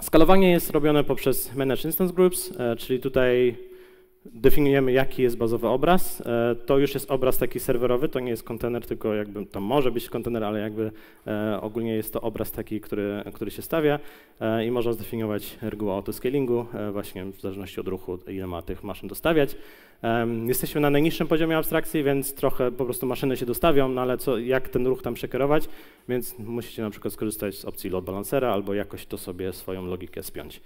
skalowanie jest robione poprzez Manage Instance Groups, czyli tutaj definiujemy, jaki jest bazowy obraz. E, to już jest obraz taki serwerowy, to nie jest kontener, tylko jakby to może być kontener, ale jakby e, ogólnie jest to obraz taki, który, który się stawia e, i można zdefiniować regułę autoscalingu, właśnie w zależności od ruchu, ile ma tych maszyn dostawiać. Jesteśmy na najniższym poziomie abstrakcji, więc trochę po prostu maszyny się dostawią, no ale co, jak ten ruch tam przekierować, więc musicie na przykład skorzystać z opcji load balancera albo jakoś to sobie swoją logikę spiąć.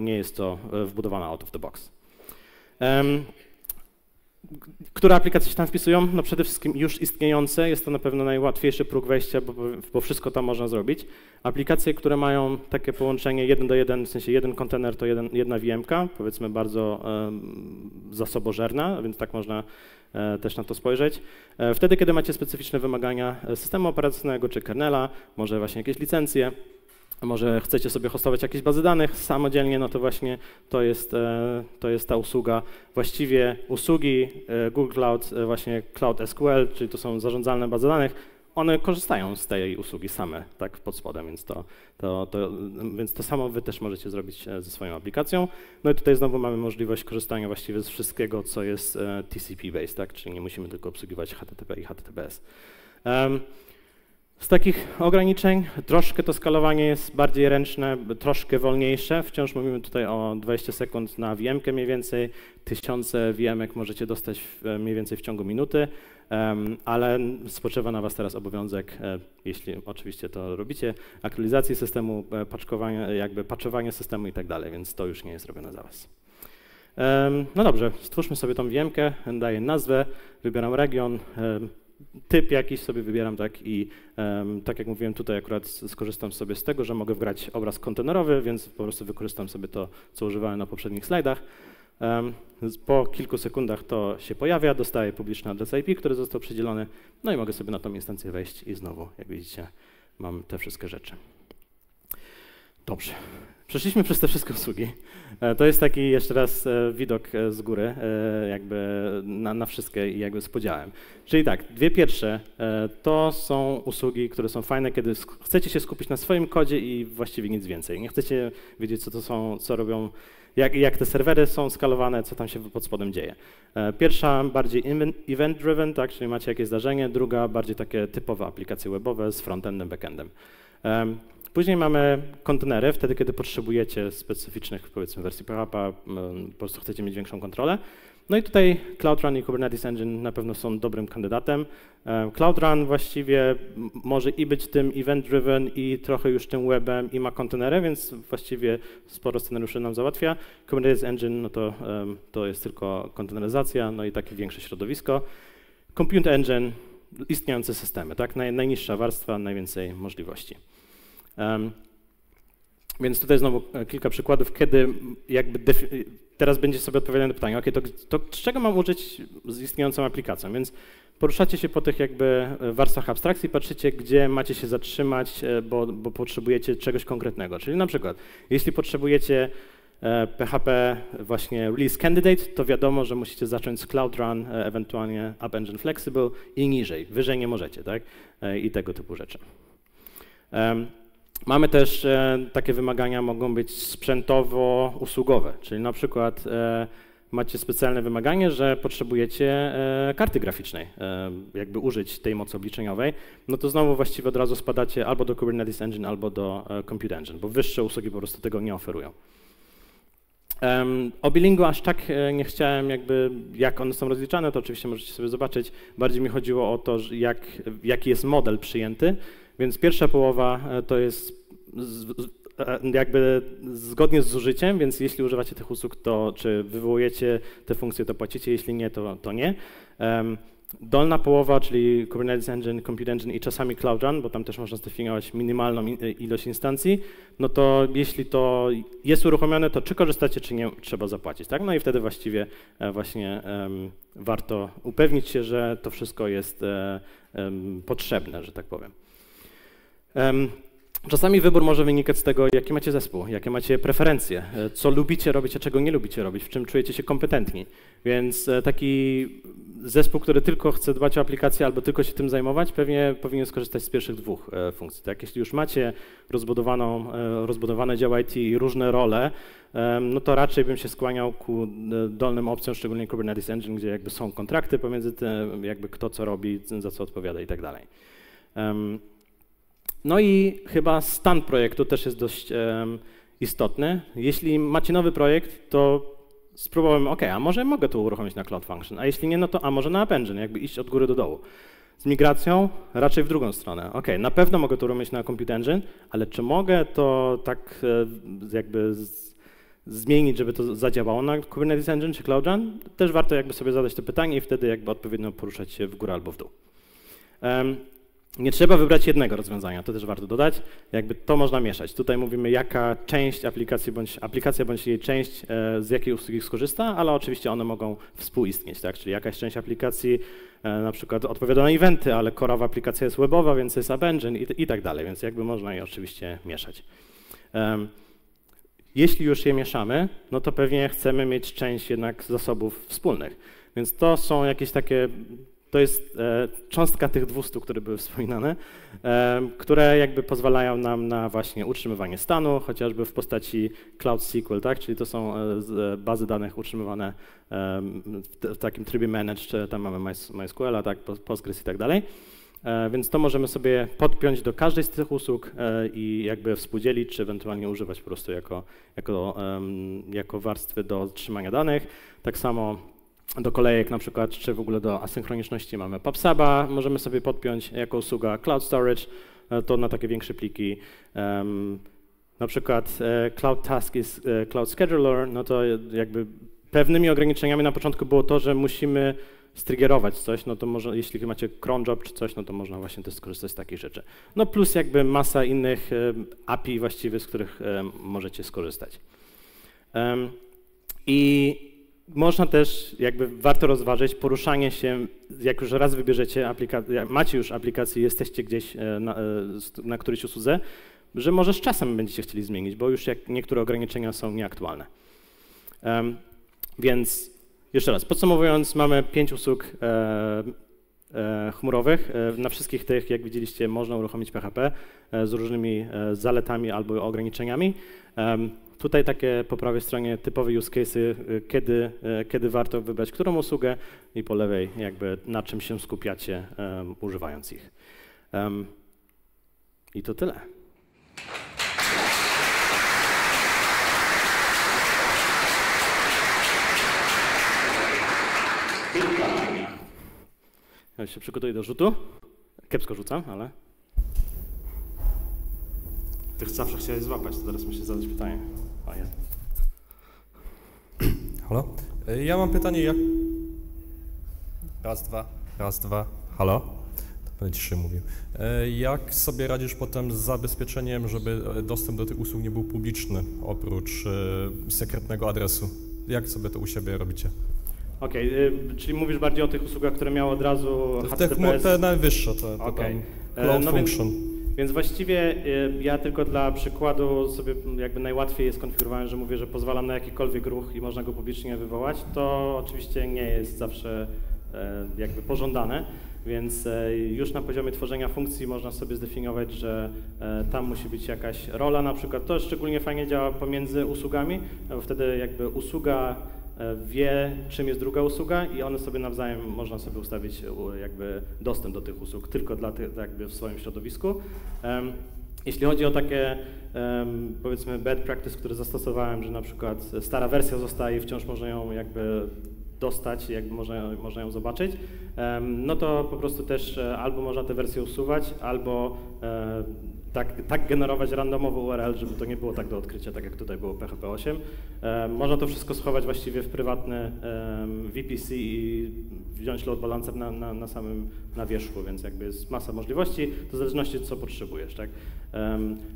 Nie jest to wbudowane out of the box. Które aplikacje się tam wpisują? No przede wszystkim już istniejące, jest to na pewno najłatwiejszy próg wejścia, bo, bo wszystko tam można zrobić. Aplikacje, które mają takie połączenie jeden do jeden, w sensie jeden kontener to jeden, jedna VM, powiedzmy bardzo um, zasobożerna, więc tak można e, też na to spojrzeć. E, wtedy, kiedy macie specyficzne wymagania systemu operacyjnego czy kernela, może właśnie jakieś licencje, może chcecie sobie hostować jakieś bazy danych samodzielnie, no to właśnie to jest, e, to jest ta usługa. Właściwie usługi e, Google Cloud, e, właśnie Cloud SQL, czyli to są zarządzalne bazy danych, one korzystają z tej usługi same, tak pod spodem, więc to, to, to, więc to samo wy też możecie zrobić ze swoją aplikacją. No i tutaj znowu mamy możliwość korzystania właściwie z wszystkiego, co jest TCP-based, tak? czyli nie musimy tylko obsługiwać HTTP i HTTPS. Um, z takich ograniczeń troszkę to skalowanie jest bardziej ręczne, troszkę wolniejsze. Wciąż mówimy tutaj o 20 sekund na vm mniej więcej. Tysiące vm możecie dostać mniej więcej w ciągu minuty, ale spoczywa na Was teraz obowiązek, e, jeśli oczywiście to robicie, aktualizacji systemu, e, paczkowania, jakby patchowania systemu i tak dalej, więc to już nie jest robione za Was. No dobrze, stwórzmy sobie tą vm daję nazwę, wybieram region, typ jakiś sobie wybieram, tak, i um, tak jak mówiłem tutaj akurat skorzystam sobie z tego, że mogę wgrać obraz kontenerowy, więc po prostu wykorzystam sobie to, co używałem na poprzednich slajdach. Um, po kilku sekundach to się pojawia, dostaję publiczny adres IP, który został przydzielony, no i mogę sobie na tą instancję wejść i znowu, jak widzicie, mam te wszystkie rzeczy. Dobrze. Przeszliśmy przez te wszystkie usługi. E, to jest taki jeszcze raz e, widok e, z góry, jakby na, na wszystkie i jakby z podziałem. Czyli tak, dwie pierwsze to są usługi, które są fajne, kiedy chcecie się skupić na swoim kodzie i właściwie nic więcej. Nie chcecie wiedzieć, co to są, co robią, jak, jak te serwery są skalowane, co tam się pod spodem dzieje. Pierwsza bardziej event-driven, tak, czyli macie jakieś zdarzenie, druga bardziej takie typowe aplikacje webowe z frontendem, backendem. Później mamy kontenery, wtedy kiedy potrzebujecie specyficznych, powiedzmy, wersji PHP, po prostu chcecie mieć większą kontrolę. No i tutaj Cloud Run i Kubernetes Engine na pewno są dobrym kandydatem. Cloud Run właściwie może i być tym event-driven i trochę już tym webem i ma kontenery, więc właściwie sporo scenariuszy nam załatwia. Kubernetes Engine no to, to jest tylko konteneryzacja, no i takie większe środowisko. Compute Engine, istniejące systemy, tak? Naj, najniższa warstwa, najwięcej możliwości. Więc tutaj znowu e, kilka przykładów, kiedy jakby teraz będzie sobie odpowiadane na pytanie, ok, to, to czego mam użyć z istniejącą aplikacją? Więc poruszacie się po tych jakby e, warstwach abstrakcji, patrzycie, gdzie macie się zatrzymać, e, bo, bo potrzebujecie czegoś konkretnego. Czyli na przykład, jeśli potrzebujecie PHP właśnie release candidate, to wiadomo, że musicie zacząć z Cloud Run, ewentualnie App Engine Flexible i niżej. Wyżej nie możecie, tak? I tego typu rzeczy. Mamy też e, takie wymagania, mogą być sprzętowo-usługowe, czyli na przykład e, macie specjalne wymaganie, że potrzebujecie e, karty graficznej, jakby użyć tej mocy obliczeniowej, no to znowu właściwie od razu spadacie albo do Kubernetes Engine, albo do Compute Engine, bo wyższe usługi po prostu tego nie oferują. O Bilingu aż tak nie chciałem jakby, jak one są rozliczane, to oczywiście możecie sobie zobaczyć. Bardziej mi chodziło o to, jak, jaki jest model przyjęty. Więc pierwsza połowa e, to jest e, jakby zgodnie z zużyciem, więc jeśli używacie tych usług, to czy wywołujecie te funkcje, to płacicie, jeśli nie, to, to nie. Dolna połowa, czyli Kubernetes Engine, Compute Engine i czasami Cloud Run, bo tam też można zdefiniować minimalną ilość instancji, no to jeśli to jest uruchomione, to czy korzystacie, czy nie, trzeba zapłacić, tak? No i wtedy właściwie e, właśnie um, warto upewnić się, że to wszystko jest um, potrzebne, że tak powiem. Czasami wybór może wynikać z tego, jaki macie zespół, jakie macie preferencje, e, co lubicie robić, a czego nie lubicie robić, w czym czujecie się kompetentni. Więc e, taki zespół, który tylko chce dbać o aplikację albo tylko się tym zajmować, pewnie powinien skorzystać z pierwszych dwóch e, funkcji. Tak? Jeśli już macie rozbudowaną, rozbudowane dział IT i różne role, no to raczej bym się skłaniał ku dolnym opcjom, szczególnie Kubernetes Engine, gdzie jakby są kontrakty pomiędzy tym, jakby kto co robi, za co odpowiada i tak dalej. No i chyba stan projektu też jest dość um, istotny. Jeśli macie nowy projekt, to spróbowałem, ok, a może mogę to uruchomić na Cloud Function, a jeśli nie, no to a może na App Engine, jakby iść od góry do dołu. Z migracją raczej w drugą stronę. Ok, na pewno mogę to uruchomić na Compute Engine, ale czy mogę to tak e, jakby z, zmienić, żeby to zadziałało na Kubernetes Engine czy Cloud Run? Też warto jakby sobie zadać to pytanie i wtedy jakby odpowiednio poruszać się w górę albo w dół. Nie trzeba wybrać jednego rozwiązania, to też warto dodać. Jakby to można mieszać. Tutaj mówimy, jaka część aplikacji bądź aplikacja bądź jej część e, z jakiej usługi skorzysta, ale oczywiście one mogą współistnieć, tak? Czyli jakaś część aplikacji e, na przykład odpowiada na eventy, ale korowa aplikacja jest webowa, więc jest App Engine i, i tak dalej, więc jakby można je oczywiście mieszać. Jeśli już je mieszamy, no to pewnie chcemy mieć część jednak zasobów wspólnych. Więc to są jakieś takie to jest e, cząstka tych 200, które były wspominane, e, które jakby pozwalają nam na właśnie utrzymywanie stanu, chociażby w postaci Cloud SQL, tak? czyli to są e, bazy danych utrzymywane w takim trybie managed, tam mamy MySQL, tak? Postgres i tak dalej. Więc to możemy sobie podpiąć do każdej z tych usług i jakby współdzielić, czy ewentualnie używać po prostu jako, jako, jako warstwy do trzymania danych. Tak samo do kolejek na przykład, czy w ogóle do asynchroniczności mamy PubSuba, możemy sobie podpiąć jako usługa Cloud Storage, e, to na takie większe pliki. Um, na przykład e, Cloud Task e, Cloud Scheduler, no to jakby pewnymi ograniczeniami na początku było to, że musimy striggerować coś, no to może, jeśli macie cron job czy coś, no to można właśnie też skorzystać z takich rzeczy. No plus jakby masa innych API właściwie, z których możecie skorzystać. Um, I można też, jakby warto rozważyć poruszanie się, jak już raz wybierzecie aplikację, macie już aplikację, jesteście gdzieś e, na, e, na którejś usłudze, że może z czasem będziecie chcieli zmienić, bo już niektóre ograniczenia są nieaktualne. Um, więc jeszcze raz, podsumowując, mamy pięć usług e, e, chmurowych. E, na wszystkich tych, jak widzieliście, można uruchomić PHP e, z różnymi zaletami albo ograniczeniami. Tutaj takie po prawej stronie typowe use cases, y, kiedy, y, kiedy warto wybrać którą usługę i po lewej jakby na czym się skupiacie um, używając ich. Um, I to tyle. Ja się przygotuję do rzutu. Kiepsko rzucam, ale... Ty zawsze chciałeś złapać, to teraz musisz zadać pytanie. Jest.
Halo? E, Ja mam pytanie, jak... Raz, dwa. Raz, dwa. Halo? To będę ciszej mówił. E, Jak sobie radzisz potem z zabezpieczeniem, żeby e, dostęp do tych usług nie był publiczny, oprócz sekretnego adresu? Jak sobie to u siebie robicie?
Okej, y, czyli mówisz bardziej o tych usługach, które miały od razu
Te,
HTTPS?
te najwyższe, te, te
E,
cloud
no
function.
Więc właściwie y, ja tylko dla przykładu sobie jakby najłatwiej jest konfigurowane, że mówię, że pozwalam na jakikolwiek ruch i można go publicznie wywołać. To oczywiście nie jest zawsze e, jakby pożądane, więc e, już na poziomie tworzenia funkcji można sobie zdefiniować, że e, tam musi być jakaś rola na przykład. To szczególnie fajnie działa pomiędzy usługami, bo wtedy jakby usługa e, wie, czym jest druga usługa i one sobie nawzajem, można sobie ustawić u- jakby dostęp do tych usług tylko dla tych, jakby w swoim środowisku. Jeśli chodzi o takie powiedzmy bad practice, które zastosowałem, że na przykład stara wersja zostaje i wciąż można ją jakby dostać, jakby można, można ją zobaczyć, no to po prostu też e, albo można tę wersję usuwać, albo e, tak, tak generować randomowy URL, żeby to nie było tak do odkrycia, tak jak tutaj było PHP 8. E, Można to wszystko schować właściwie w prywatny VPC i wziąć load balancer na, na, na samym na wierzchu, więc jakby jest masa możliwości, to w zależności co potrzebujesz, tak?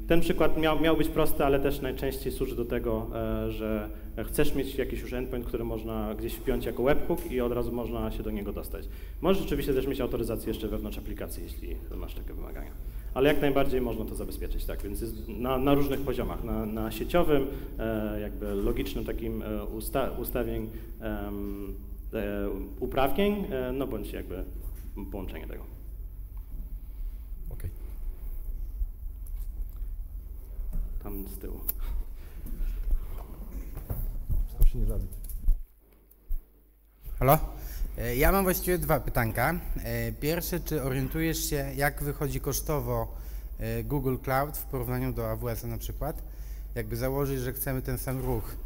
Ten przykład miał, miał być prosty, ale też najczęściej służy do tego, e, że chcesz mieć jakiś już endpoint, który można gdzieś wpiąć jako webhook i od razu można się do niego dostać. Możesz oczywiście też mieć autoryzację jeszcze wewnątrz aplikacji, jeśli masz takie wymagania. Ale jak najbardziej można to zabezpieczyć, tak, więc jest na, na różnych poziomach, na, na sieciowym, e, jakby logicznym takim e, usta, ustawień e, uprawnień, e, no bądź jakby połączenie tego.
Okej.
Tam z tyłu.
Się nie zabić.
Halo? E, Ja mam właściwie dwa pytanka. E, Pierwsze, czy orientujesz się, jak wychodzi kosztowo e, Google Cloud w porównaniu do AWS na przykład? Jakby założyć, że chcemy ten sam ruch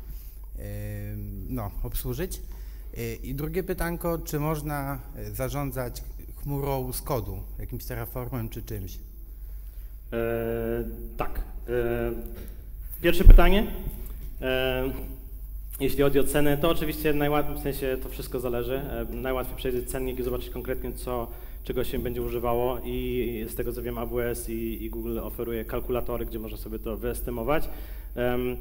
no, obsłużyć. I drugie pytanko, czy można zarządzać chmurą z kodu, jakimś Terraformem czy czymś?
E, tak. E, pierwsze pytanie. E, jeśli chodzi o cenę, to oczywiście najłatwiej, w sensie to wszystko zależy. E, najłatwiej przejrzeć cennik i zobaczyć konkretnie, co, czego się będzie używało i z tego co wiem AWS i, i Google oferuje kalkulatory, gdzie można sobie to wyestymować. Em,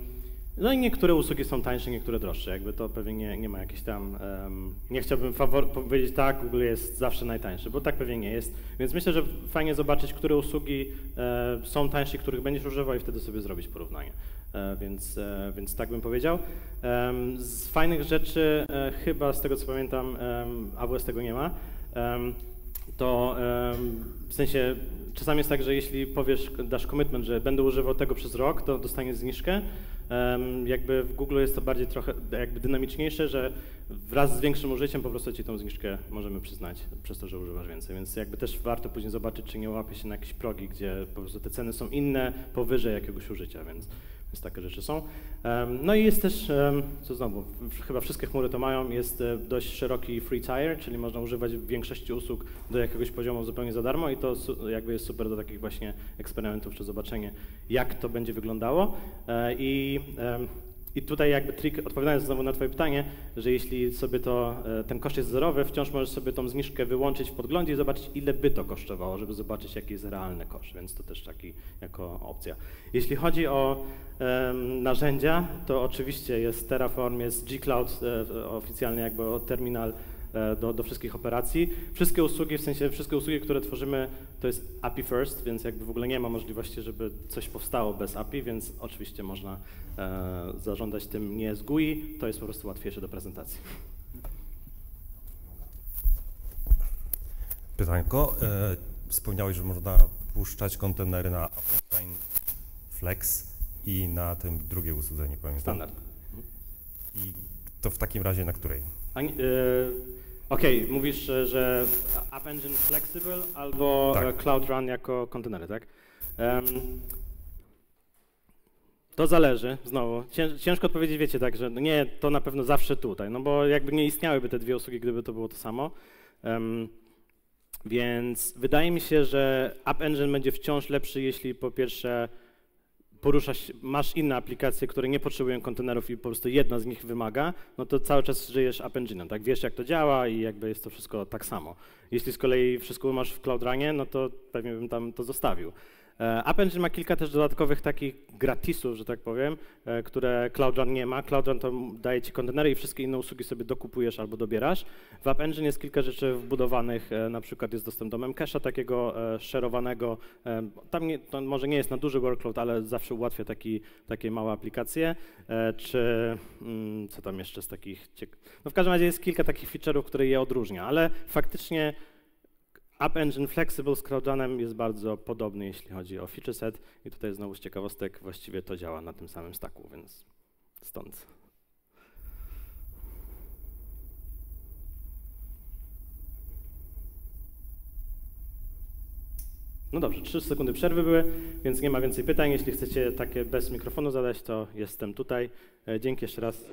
no i niektóre usługi są tańsze, niektóre droższe. Jakby to pewnie nie, nie ma jakichś tam. em, nie chciałbym powiedzieć tak, Google jest zawsze najtańszy, bo tak pewnie nie jest. Więc myślę, że fajnie zobaczyć, które usługi e, są tańsze, których będziesz używał i wtedy sobie zrobić porównanie. E, więc, e, więc tak bym powiedział. Z fajnych rzeczy, e, chyba z tego co pamiętam, AWS tego nie ma. To w sensie czasami jest tak, że jeśli powiesz, dasz commitment, że będę używał tego przez rok, to dostaniesz zniżkę. Jakby w Google jest to bardziej trochę jakby dynamiczniejsze, że wraz z większym użyciem po prostu ci tą zniżkę możemy przyznać przez to, że używasz więcej. Więc jakby też warto później zobaczyć, czy nie łapie się na jakieś progi, gdzie po prostu te ceny są inne powyżej jakiegoś użycia, więc, więc takie rzeczy są. No i jest też, co znowu, chyba wszystkie chmury to mają, jest e, dość szeroki free tier, czyli można używać większości usług do jakiegoś poziomu zupełnie za darmo i to jakby jest super do takich właśnie eksperymentów, czy zobaczenie, jak to będzie wyglądało. E, I i tutaj jakby trik, odpowiadając znowu na twoje pytanie, że jeśli sobie to, e, ten koszt jest zerowy, wciąż możesz sobie tą zniżkę wyłączyć w podglądzie i zobaczyć, ile by to kosztowało, żeby zobaczyć, jaki jest realny koszt, więc to też taki jako opcja. Jeśli chodzi o em, narzędzia, to oczywiście jest Terraform, jest G-Cloud, e, oficjalnie jakby terminal e, do, do wszystkich operacji. Wszystkie usługi, w sensie wszystkie usługi, które tworzymy, to jest API first, więc jakby w ogóle nie ma możliwości, żeby coś powstało bez API, więc oczywiście można zarządzać tym nie z GUI, to jest po prostu łatwiejsze do prezentacji.
Pytanko. E, wspomniałeś, że można puszczać kontenery na Applesign Flex i na tym drugiej usłudze, nie pamiętam.
Standard.
I to w takim razie na której?
E, Okej, mówisz, że, App Engine Flexible albo
Tak.
e, Cloud Run jako kontenery, tak? Em, to zależy, znowu. Cięż, ciężko odpowiedzieć, wiecie, tak, że nie, to na pewno zawsze tutaj, no bo jakby nie istniałyby te dwie usługi, gdyby to było to samo. Em, Więc wydaje mi się, że App Engine będzie wciąż lepszy, jeśli po pierwsze poruszasz, masz inne aplikacje, które nie potrzebują kontenerów i po prostu jedna z nich wymaga, no to cały czas żyjesz App Engine'em, tak? Wiesz, jak to działa i jakby jest to wszystko tak samo. Jeśli z kolei wszystko masz w Cloud Runie, no to pewnie bym tam to zostawił. E, App Engine ma kilka też dodatkowych takich gratisów, że tak powiem, e, które Cloud Run nie ma. Cloud Run to daje ci kontenery i wszystkie inne usługi sobie dokupujesz albo dobierasz. W App Engine jest kilka rzeczy wbudowanych, e, na przykład jest dostęp do memcache'a takiego share'owanego. Tam nie, może nie jest na duży workload, ale zawsze ułatwia taki, takie małe aplikacje. Czy mm, co tam jeszcze z takich. No w każdym razie jest kilka takich feature'ów, które je odróżnia, ale faktycznie App Engine Flexible z CrowdRunem jest bardzo podobny, jeśli chodzi o feature set i tutaj znowu z ciekawostek właściwie to działa na tym samym stacku, więc stąd. No dobrze, 3 sekundy przerwy były, więc nie ma więcej pytań. Jeśli chcecie takie bez mikrofonu zadać, to jestem tutaj. E, dzięki jeszcze raz.